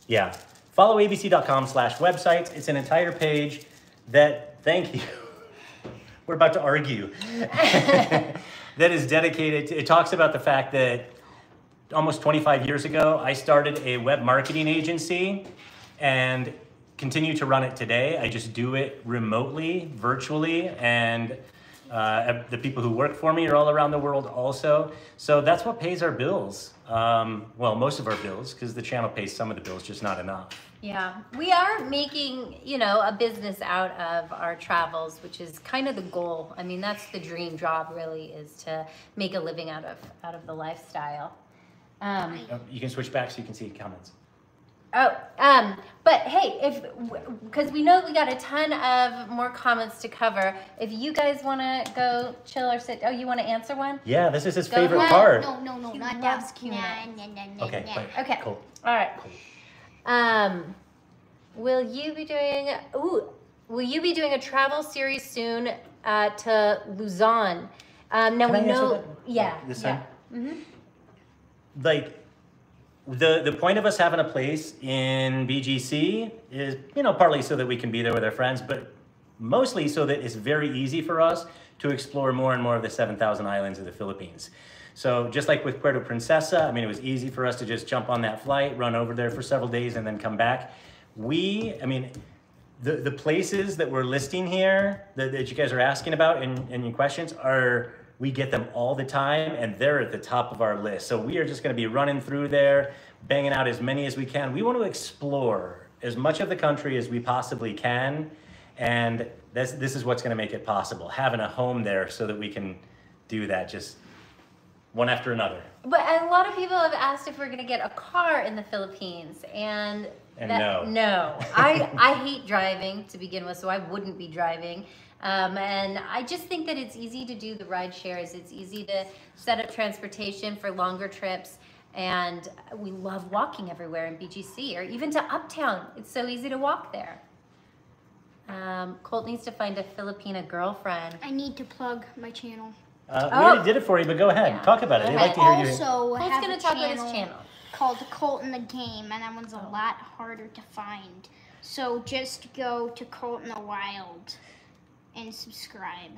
Yeah, followabc.com slash websites. It's an entire page that, thank you. (laughs) We're about to argue. (laughs) that is dedicated to, it talks about the fact that almost 25 years ago, I started a web marketing agency and continue to run it today. I just do it remotely, virtually, and uh, the people who work for me are all around the world also. So that's what pays our bills. Um, well, most of our bills, because the channel pays some of the bills, just not enough. Yeah, we are making, you know, a business out of our travels, which is kind of the goal. I mean, that's the dream job really is to make a living out of out of the lifestyle. Um, Uh, You can switch back so you can see comments. Oh, um, but hey, if because we know we got a ton of more comments to cover. If you guys want to go chill or sit, oh, you want to answer one? Yeah, this is his Go favorite ahead. part. No, no, no, He not loves that. Q&A. Nah, nah, nah, nah, Okay, nah. Okay. Cool. All right. Um, will you be doing? Ooh, will you be doing a travel series soon uh, to Luzon? Um, now Can we I know. that? Yeah. This yeah. time? hmm like the the point of us having a place in BGC is you know partly so that we can be there with our friends, but mostly so that it's very easy for us to explore more and more of the 7,000 islands of the Philippines. So just like with Puerto Princesa, I mean, it was easy for us to just jump on that flight, run over there for several days, and then come back. We, I mean, the, the places that we're listing here that, that you guys are asking about in, in your questions are we get them all the time and they're at the top of our list so we are just going to be running through there banging out as many as we can we want to explore as much of the country as we possibly can and this, this is what's going to make it possible having a home there so that we can do that just one after another. But a lot of people have asked if we're gonna get a car in the Philippines, and And that- no. no. I (laughs) I hate driving to begin with, so I wouldn't be driving. Um, and I just think that it's easy to do the ride shares. It's easy to set up transportation for longer trips. And we love walking everywhere in BGC or even to Uptown. It's so easy to walk there. Um, Colt needs to find a Filipina girlfriend. I need to plug my channel. Uh, we Oh. already did it for you, but go ahead. Yeah. Talk about it. I'd like to hear you. also Colt's gonna talk about his channel. called Colt in the Game, and that one's a Oh. lot harder to find. So just go to Colt in the Wild and subscribe.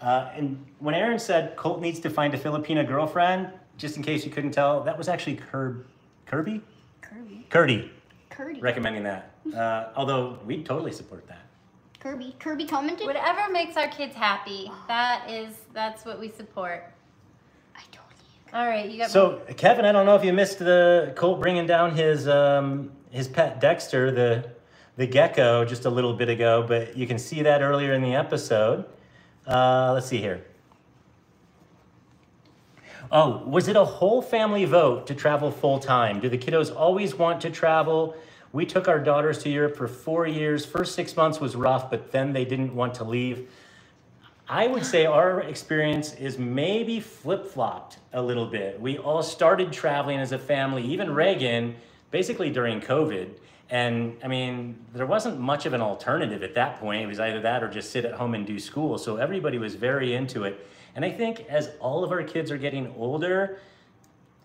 Uh, and when Erin said Colt needs to find a Filipina girlfriend, just in case you couldn't tell, that was actually Kirby. Kirby? Kirby. Kirby Kirby. recommending that. (laughs) Uh, although we totally support that. Kirby. Kirby commented. Whatever makes our kids happy, that is that's what we support. I told you. All right, you got So Kevin, I don't know if you missed the Colt bringing down his um, his pet Dexter, the the gecko, just a little bit ago, but you can see that earlier in the episode. Uh, let's see here. Oh, was it a whole family vote to travel full time? Do the kiddos always want to travel? We took our daughters to Europe for four years. First six months was rough, but then they didn't want to leave. I would say our experience is maybe flip flopped a little bit. We all started traveling as a family, even Reagan, basically during COVID. And I mean, there wasn't much of an alternative at that point. It was either that or just sit at home and do school. So everybody was very into it. And I think as all of our kids are getting older,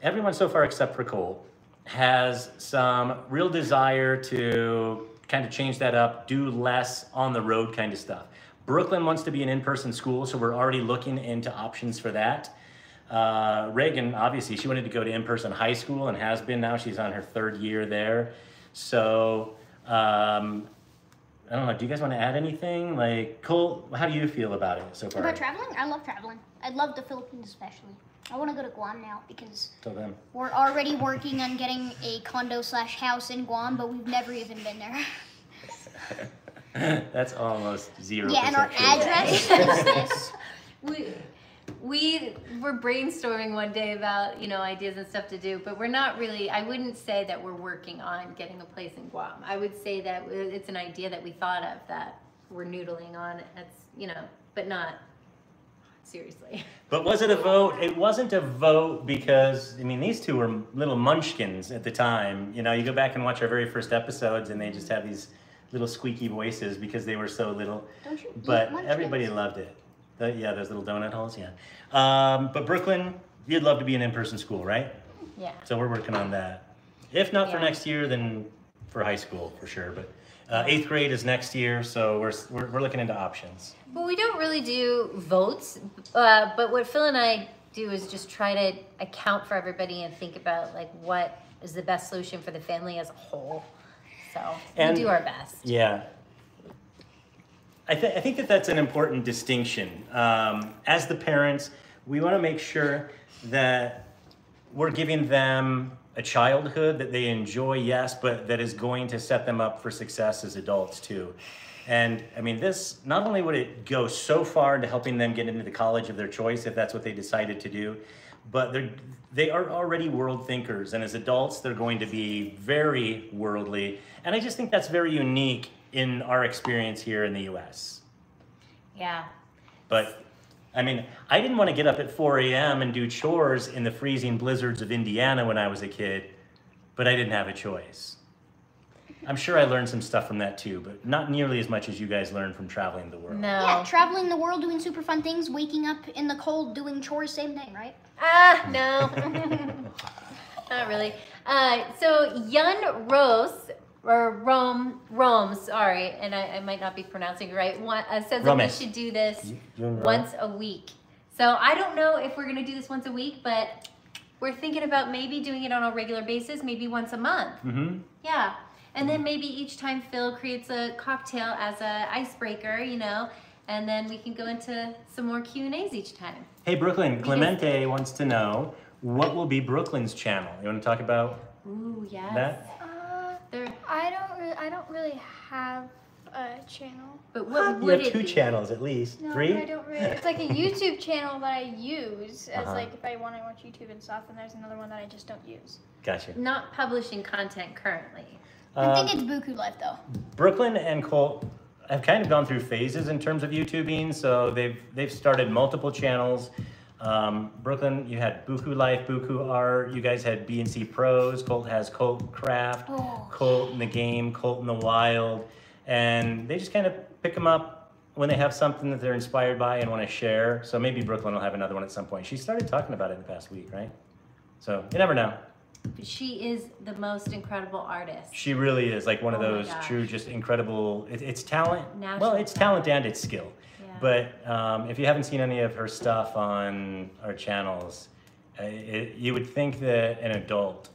everyone so far except for Colt has some real desire to kind of change that up, do less on the road kind of stuff. Brooklyn wants to be an in-person school, so we're already looking into options for that. Uh, Reagan, obviously, she wanted to go to in-person high school and has been now. She's on her third year there. So um, I don't know. Do you guys want to add anything? Like, Colt, how do you feel about it so far? About traveling? I love traveling. I love the Philippines especially. I want to go to Guam now because Tell them. we're already working on getting a condo slash house in Guam, but we've never even been there. (laughs) That's almost zero. yeah, and our true. address is this. we (laughs) we were brainstorming one day about you know ideas and stuff to do, but we're not really. I wouldn't say that we're working on getting a place in Guam. I would say that it's an idea that we thought of that we're noodling on. It's you know, but not seriously. (laughs) But was it a vote? It wasn't a vote because I mean these two were little munchkins at the time. You know, you go back and watch our very first episodes, and they just have these little squeaky voices because they were so little. Don't you But munchkins? everybody loved it. The- yeah, those little donut holes. Yeah. Um, but Brooklyn, you'd love to be an in-person school, right? Yeah. So we're working on that. If not for next year, then for high school for sure. But uh, eighth grade is next year, so we're, we're we're looking into options. But we don't really do votes. Uh, but what Phil and I do is just try to account for everybody and think about like what is the best solution for the family as a whole. So And- we do our best. Yeah. I, th- I think that that's an important distinction. Um, as the parents, we want to make sure that we're giving them a childhood that they enjoy, yes, but that is going to set them up for success as adults too. And I mean, this not only would it go so far into helping them get into the college of their choice if that's what they decided to do, but they're they are already world thinkers, and as adults, they're going to be very worldly. And I just think that's very unique in our experience here in the U.S. Yeah. But I mean, I didn't want to get up at 4 a.m. and do chores in the freezing blizzards of Indiana when I was a kid, but I didn't have a choice. I'm sure I learned some stuff from that too, but not nearly as much as you guys learned from traveling the world. No. Yeah, traveling the world, doing super fun things, waking up in the cold, doing chores, same thing, right? Ah, no. (laughs) Not really. Uh, so Yun Rose, or Rome, Rome, sorry, and I, I might not be pronouncing it right, one, uh, says that we should do this You- you and Rome? once a week. So I don't know if we're going to do this once a week, but we're thinking about maybe doing it on a regular basis, maybe once a month. Mm-hmm. Yeah. And then maybe each time Phil creates a cocktail as a icebreaker, you know, and then we can go into some more Q&As each time. Hey, Brooklyn, Clemente wants to know what will be Brooklyn's channel. You want to talk about Ooh, yes. that? Uh, There, I don't. Really, I don't really have a channel. But what You would have it two be? channels at least. No, Three? but I don't really. It's like a YouTube channel that I use as Uh-huh. like if I want to watch YouTube and stuff, and there's another one that I just don't use. Gotcha. Not publishing content currently. I Um, think it's Buku Life though. Brooklyn and Colt have kind of gone through phases in terms of YouTubing. So they've they've started multiple channels. Um, Brooklyn, you had Buku Life, Buku Art. You guys had B and C Pros. Colt has Colt Craft, Oh. Colt in the Game, Colt in the Wild, and they just kind of pick them up when they have something that they're inspired by and want to share. So maybe Brooklyn will have another one at some point. She started talking about it in the past week, right? So you never know. But she is the most incredible artist. She really is like one of Oh those true, just incredible. It, it's talent. National well, it's talent talent. and it's skill. Yeah. But um, if you haven't seen any of her stuff on our channels, uh, it, you would think that an adult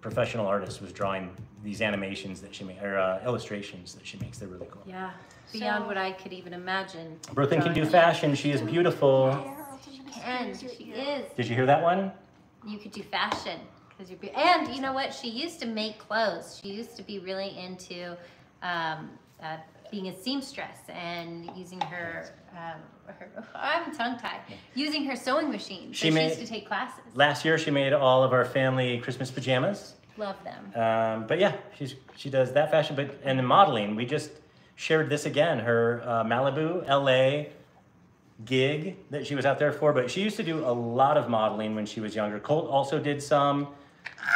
professional artist was drawing these animations that she makes, or uh, illustrations that she makes. They're really cool. yeah, beyond So- what I could even imagine. Brooklyn can do fashion. She is beautiful. And she is. Did you hear that one? You could do fashion because you're. Be- and you know what? She used to make clothes. She used to be really into um, uh, being a seamstress and using her. Um, her (laughs) I'm tongue tied. Using her sewing machine. So She she, used to take classes. Last year, she made all of our family Christmas pajamas. Love them. Um, but yeah, she's she does that fashion. But and the modeling, we just shared this again. Her uh, Malibu, LA gig that she was out there for. But she used to do a lot of modeling when she was younger. Colt also did some,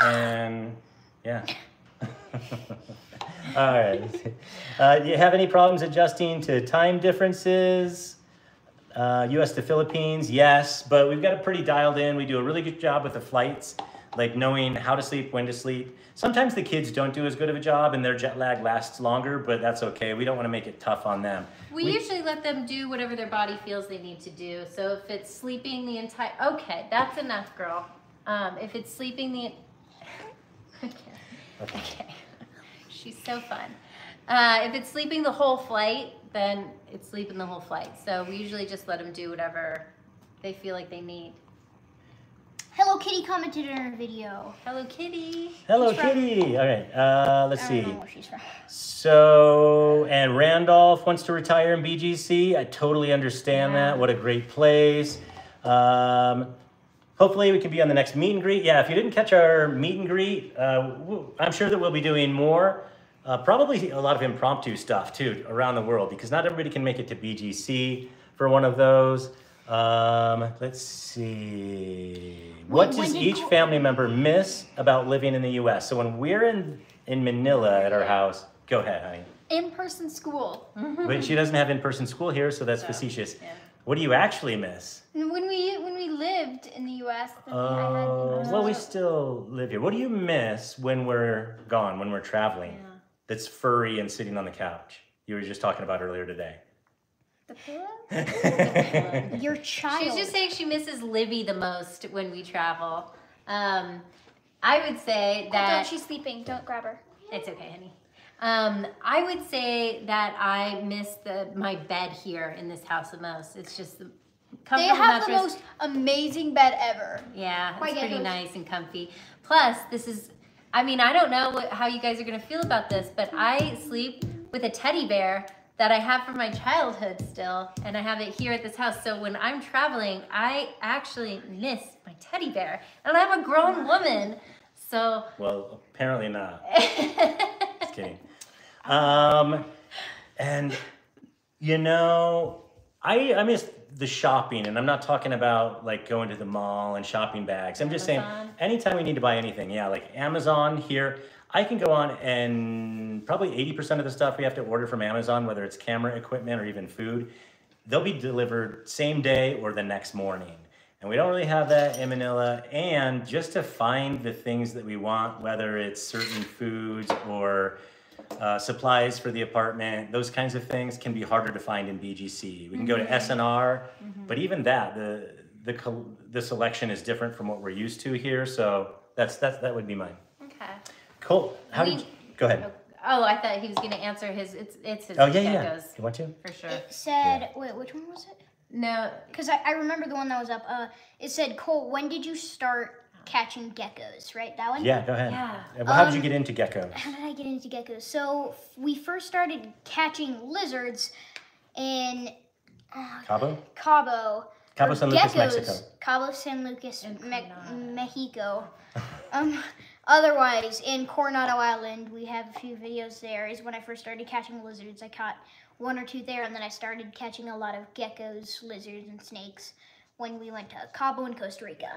and yeah. (laughs) All right. Uh, do you have any problems adjusting to time differences? Uh, U.S. to Philippines, yes, but we've got it pretty dialed in. We do a really good job with the flights, like knowing how to sleep, when to sleep. Sometimes the kids don't do as good of a job, and their jet lag lasts longer, but that's okay. We don't want to make it tough on them. We, usually let them do whatever their body feels they need to do. So if it's sleeping the entire, okay, that's enough, girl. Um, if it's sleeping the, (laughs) okay, okay, she's so fun. Uh, if it's sleeping the whole flight, then it's sleeping the whole flight. So we usually just let them do whatever they feel like they need. Hello Kitty commented in her video. Hello, Kitty. Hello, She's from- Kitty. All right, uh, let's I see. don't know where she's. So, and Randolph wants to retire in BGC. I totally understand Yeah. that. What a great place. Um, hopefully, we can be on the next meet and greet. Yeah, if you didn't catch our meet and greet, uh, w- I'm sure that we'll be doing more. Uh, probably a lot of impromptu stuff too around the world because not everybody can make it to BGC for one of those. Um, let's see. What When- does each family member miss about living in the U.S.? So when we're in in Manila at our house, go ahead, honey. In-person school. But she doesn't have in-person school here, so that's So, facetious. yeah. What do you actually miss? When we when we lived in the U.S., then I had Oh, well, we still live here. What do you miss when we're gone, when we're traveling? Yeah. That's furry and sitting on the couch. You were just talking about earlier today. the pillow. (laughs) Your child. She's just saying she misses Livy the most when we travel. Um, I would say Hold that on, she's sleeping. Don't grab her. it's okay, honey. Um, I would say that I miss the my bed here in this house the most. It's just the They comfortable have the most amazing bed ever. Yeah, it's pretty nice and comfy. Plus, this is, I mean, I don't know what, how you guys are going to feel about this, but I sleep with a teddy bear that I have from my childhood still, and I have it here at this house. So when I'm traveling, I actually miss my teddy bear. And I'm a grown woman. So, well, apparently not. (laughs) Just kidding. Um, and you know, I I miss the shopping, and I'm not talking about like going to the mall and shopping bags. I'm just saying, anytime we need to buy anything, yeah, like Amazon here, I can go on and probably 80% of the stuff we have to order from Amazon, whether it's camera equipment or even food, they'll be delivered same day or the next morning. And we don't really have that in Manila. And just to find the things that we want, whether it's certain foods or uh, supplies for the apartment, those kinds of things can be harder to find in BGC. We can go to S&R, but even that, the the col- the selection is different from what we're used to here. So that's that's that would be mine. okay. Cool. How did you, go ahead? Oh, I thought he was going to answer his, it's, it's his Oh yeah, yeah. geckos, You want to? for sure. It said, wait, which one was it? No, Because I, I remember the one that was up. Uh, it said, Colt, when did you start catching geckos, right? That one? Yeah, go ahead. Yeah. Well, how did you Um, get into geckos? How did I get into geckos? So we first started catching lizards in uh, Cabo? Cabo. Cabo San Lucas, geckos, Mexico. Cabo San Lucas, Me- Mexico. (laughs) um, otherwise, in Coronado Island, we have a few videos there. Is when I first started catching lizards. I caught one or two there, and then I started catching a lot of geckos, lizards, and snakes when we went to Cabo in Costa Rica.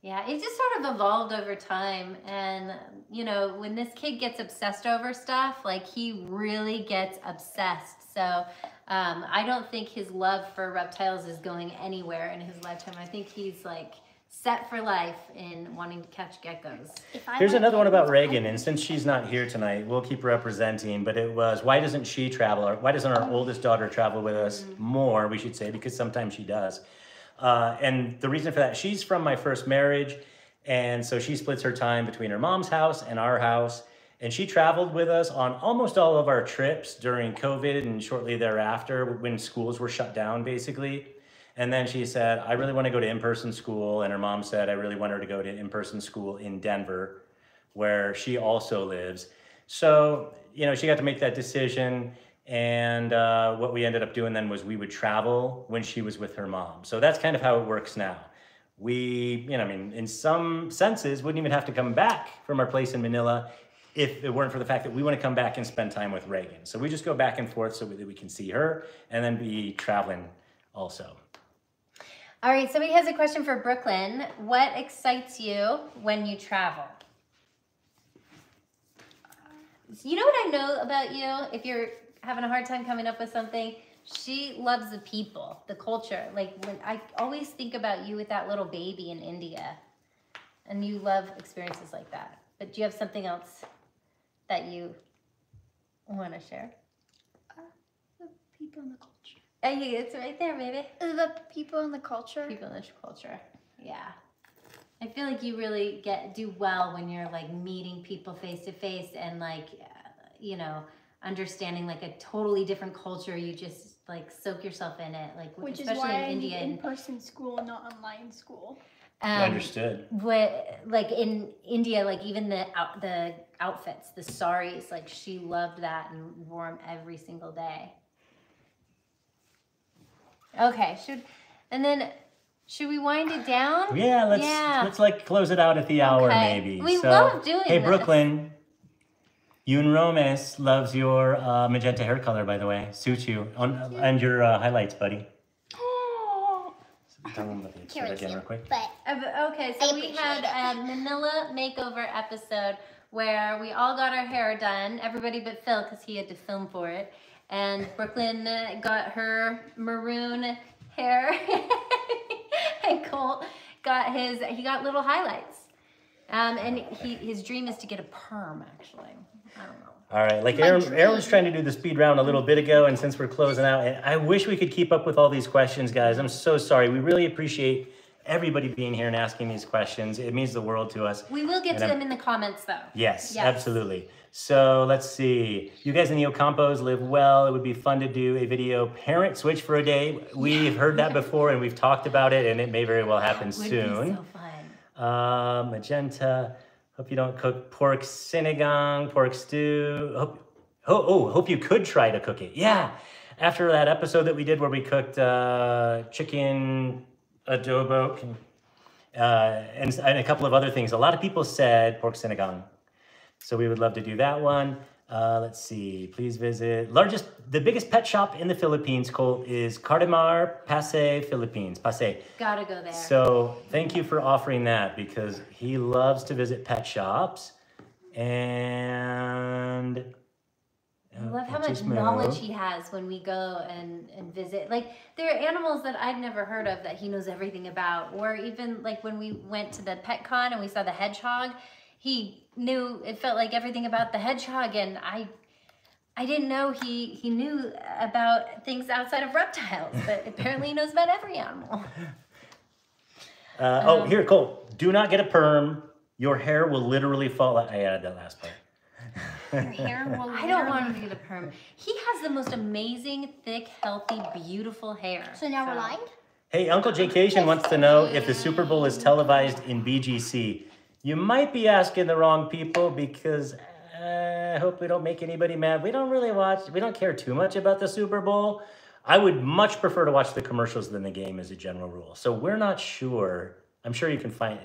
Yeah, it just sort of evolved over time. And, you know, when this kid gets obsessed over stuff, like he really gets obsessed. So um, I don't think his love for reptiles is going anywhere in his lifetime. I think he's like set for life in wanting to catch geckos. Here's another one about Reagan, and since she's not here tonight, we'll keep representing. But it was why doesn't she travel, or why doesn't our oldest daughter travel with us more? We should say because sometimes she does. Uh, and the reason for that, she's from my first marriage, and so she splits her time between her mom's house and our house. And she traveled with us on almost all of our trips during COVID and shortly thereafter when schools were shut down, basically. And then she said, I really want to go to in person school. And her mom said, I really want her to go to in person school in Denver, where she also lives. So, you know, she got to make that decision. And uh, what we ended up doing then was we would travel when she was with her mom. So that's kind of how it works now. We, you know, I mean, in some senses, wouldn't even have to come back from our place in Manila if it weren't for the fact that we want to come back and spend time with Reagan. So we just go back and forth so that we can see her and then be traveling also. All right, somebody has a question for Brooklyn. What excites you when you travel? You know what I know about you? If you're having a hard time coming up with something, she loves the people, the culture. Like when I always think about you with that little baby in India, and you love experiences like that. But do you have something else that you want to share? The people in the culture. Uh, yeah, it's right there, baby. The people in the culture. people in this culture. Yeah. I feel like you really get do well when you're like meeting people face to face and like uh, you know understanding like a totally different culture. You just like soak yourself in it, like Which is especially why in India in-person school, not online school. um, Understood. what like in India, like even the out, the outfits, the saris, like she loved that and wore them every single day. Okay, should and then should we wind it down? Yeah, let's Yeah. let's like close it out at the hour Okay. maybe. We so, love doing Hey this. Brooklyn, Yoon Romes loves your uh, magenta hair color, by the way. Suits you on and your uh, highlights, buddy. Oh, Tell them about the episode again, real quick. but Uh, Okay, so we appreciate had a Manila makeover episode where we all got our hair done, everybody but Phil because he had to film for it. And Brooklyn uh, got her maroon hair, (laughs) and Colt got his, he got little highlights. Um, and he, his dream is to get a perm, actually. I don't know. All right, like Erin, was trying to do the speed round a little bit ago, and since we're closing out, and I wish we could keep up with all these questions, guys. I'm so sorry. We really appreciate everybody being here and asking these questions. It means the world to us. We will get And to I'm- them in the comments, though. Yes, Yes. absolutely. So let's see. You guys in the Ocampos live well. It would be fun to do a video parent switch for a day. We've heard that (laughs) before and we've talked about it, and it may very well happen Would soon. be so fun. Uh, magenta. Hope you don't cook pork sinigang, pork stew. Hope, oh, oh, hope you could try to cook it. Yeah. After that episode that we did where we cooked uh, chicken adobo uh, and, and a couple of other things, a lot of people said pork sinigang. So we would love to do that one. Uh, let's see. Please visit largest, the biggest pet shop in the Philippines. Colt is Cartimar Pasay, Philippines. Pasay. Gotta go there. So thank you for offering that because he loves to visit pet shops and I love how much knowledge he has when we go and, and visit. Like there are animals that I'd never heard of that he knows everything about. Or even like when we went to the pet con and we saw the hedgehog, he knew it felt like everything about the hedgehog and I I didn't know he he knew about things outside of reptiles, but (laughs) apparently he knows about every animal. (laughs) Uh, oh, Um, here, Colt. Do not get a perm. Your hair will literally fall out. I added that last part. your hair (laughs) will. I don't want him to get a perm. He has the most amazing, thick, healthy, beautiful hair. So now we're lying? Hey, Uncle Jcation wants to know if the Super Bowl is televised in BGC. You might be asking the wrong people because uh, I hope we don't make anybody mad. We don't really watch, we don't care too much about the Super Bowl. I would much prefer to watch the commercials than the game as a general rule. So we're not sure. I'm sure you can find,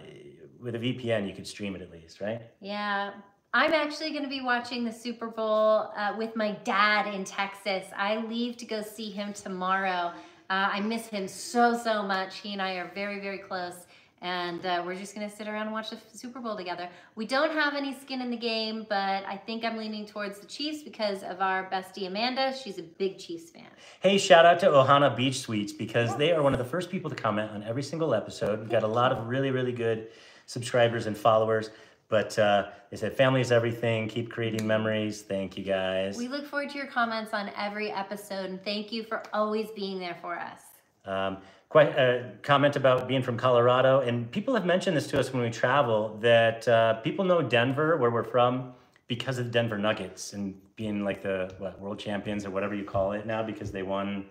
with a VPN, you could stream it at least, right? Yeah. I'm actually going to be watching the Super Bowl uh, with my dad in Texas. I leave to go see him tomorrow. Uh, I miss him so, so much. He and I are very, very close. And uh, we're just going to sit around and watch the Super Bowl together. We don't have any skin in the game, but I think I'm leaning towards the Chiefs because of our bestie Amanda. She's a big Chiefs fan. Hey, shout out to Ohana Beach Suites because they are one of the first people to comment on every single episode. We've got a lot of really, really good subscribers and followers. But uh, they said, family is everything. Keep creating memories. Thank you guys. We look forward to your comments on every episode, and thank you for always being there for us. Um, quite a comment about being from Colorado, and people have mentioned this to us when we travel that uh, people know Denver, where we're from, because of the Denver Nuggets and being like the what, world champions or whatever you call it now, because they won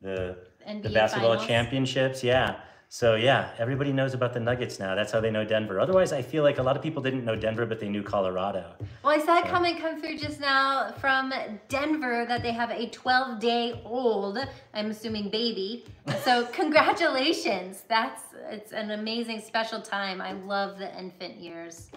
the NBA the basketball Finals. championships. Yeah. So yeah, everybody knows about the Nuggets now. That's how they know Denver. Otherwise, I feel like a lot of people didn't know Denver, but they knew Colorado. Well, I saw a comment come through just now from Denver that they have a 12 day old, I'm assuming baby. So, (laughs) congratulations. That's it's an amazing special time. I love the infant years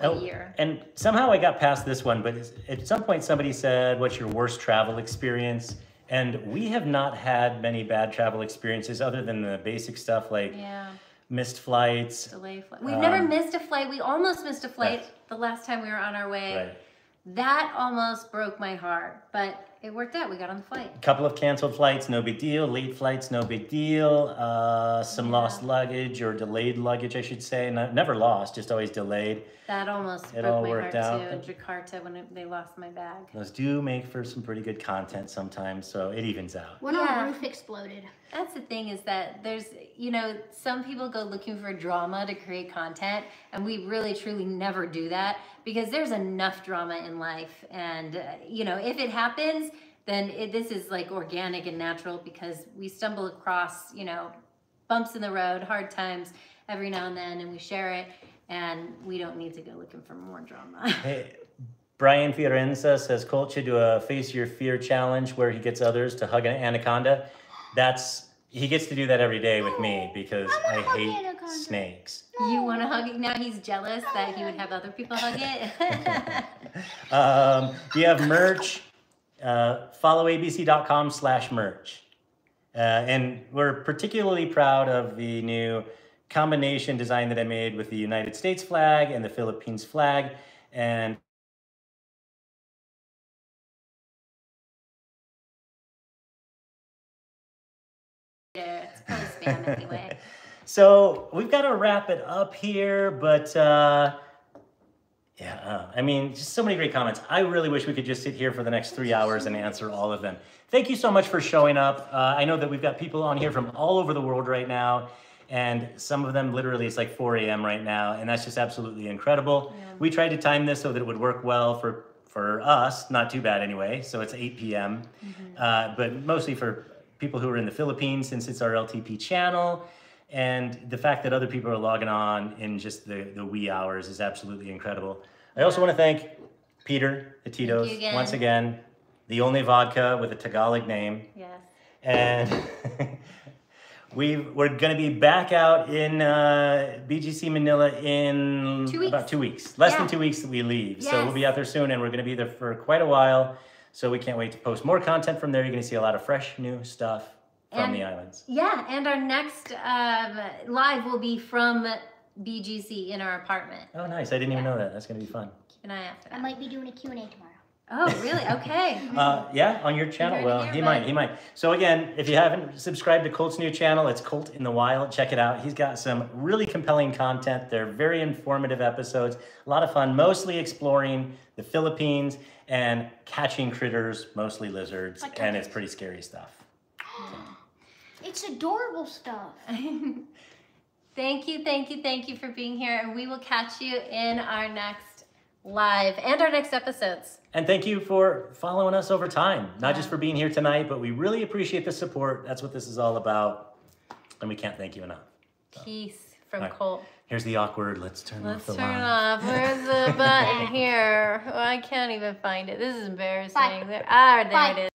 Oh, year. And somehow I got past this one, but at some point somebody said, What's your worst travel experience? And we have not had many bad travel experiences other than the basic stuff like Yeah, missed flights. delay flight. We've never Um, missed a flight. We almost missed a flight Right. the last time we were on our way. Right. That almost broke my heart, but it worked out. We got on the flight. A couple of canceled flights, no big deal. Late flights, no big deal. Uh, some Yeah. lost luggage or delayed luggage, I should say. No, never lost, just always delayed. That almost It broke all my worked heart out. too Jakarta when it, they lost my bag. Those do make for some pretty good content sometimes, so it evens out. When Yeah. our roof exploded. That's the thing is that there's, you know, some people go looking for drama to create content, and we really truly never do that because there's enough drama in life. And, uh, you know, if it happens, then it, this is like organic and natural because we stumble across, you know, bumps in the road, hard times every now and then, and we share it, and we don't need to go looking for more drama. (laughs) Hey, Brian Fiorenza says Colt should do a face your fear challenge where he gets others to hug an anaconda. That's he gets to do that every day with me because I I wanna hug hate snakes. you want to hug it? Now he's jealous that he would have other people hug it. (laughs) Um, we have merch. Uh, follow abc.com slash merch. Uh, and we're particularly proud of the new combination design that I made with the United States flag and the Philippines flag. And anyway. (laughs) So we've got to wrap it up here, but uh, yeah, uh, I mean, just so many great comments. I really wish we could just sit here for the next three hours and answer all of them. Thank you so much for showing up. Uh, I know that we've got people on here from all over the world right now, and some of them literally it's like 4 a.m. right now, and that's just absolutely incredible. We tried to time this so that it would work well for for us, not too bad anyway. So it's 8 p.m., uh, but mostly for people who are in the Philippines since it's our LTP channel. And the fact that other people are logging on in just the, the wee hours is absolutely incredible. I also want to thank Peter, the Tito's, again. once again, the only vodka with a Tagalog name. Yes. And (laughs) we we're going to be back out in uh, BGC Manila in Two about two weeks. Less than two weeks that we leave. So we'll be out there soon, and we're going to be there for quite a while. So we can't wait to post more content from there. You're going to see a lot of fresh new stuff from And- the islands. Yeah, and our next um, live will be from BGC in our apartment. Oh, nice! I didn't even know that. That's going to be fun. Keep an eye out for I might be doing a Q&A tomorrow. Oh, really? (laughs) Okay. Uh, yeah, on your channel. Well, he might, he might. So again, if you haven't subscribed to Colt's new channel, it's Colt in the Wild. Check it out. He's got some really compelling content. They're very informative episodes. A lot of fun, mostly exploring the Philippines and catching critters, mostly lizards, Like and it's pretty scary stuff. (gasps) It's adorable stuff. (laughs) thank you, thank you, thank you for being here, and we will catch you in our next live and our next episodes. And thank you for following us over time, not just for being here tonight, but we really appreciate the support. That's what this is all about. and we can't thank you enough. Peace from All right. Colt. Here's the awkward. Let's turn off the button. Let's off the turn live. off. Where's the button (laughs) here? Oh, I can't even find it. This is embarrassing. Bye. There, ah, there Bye. it is.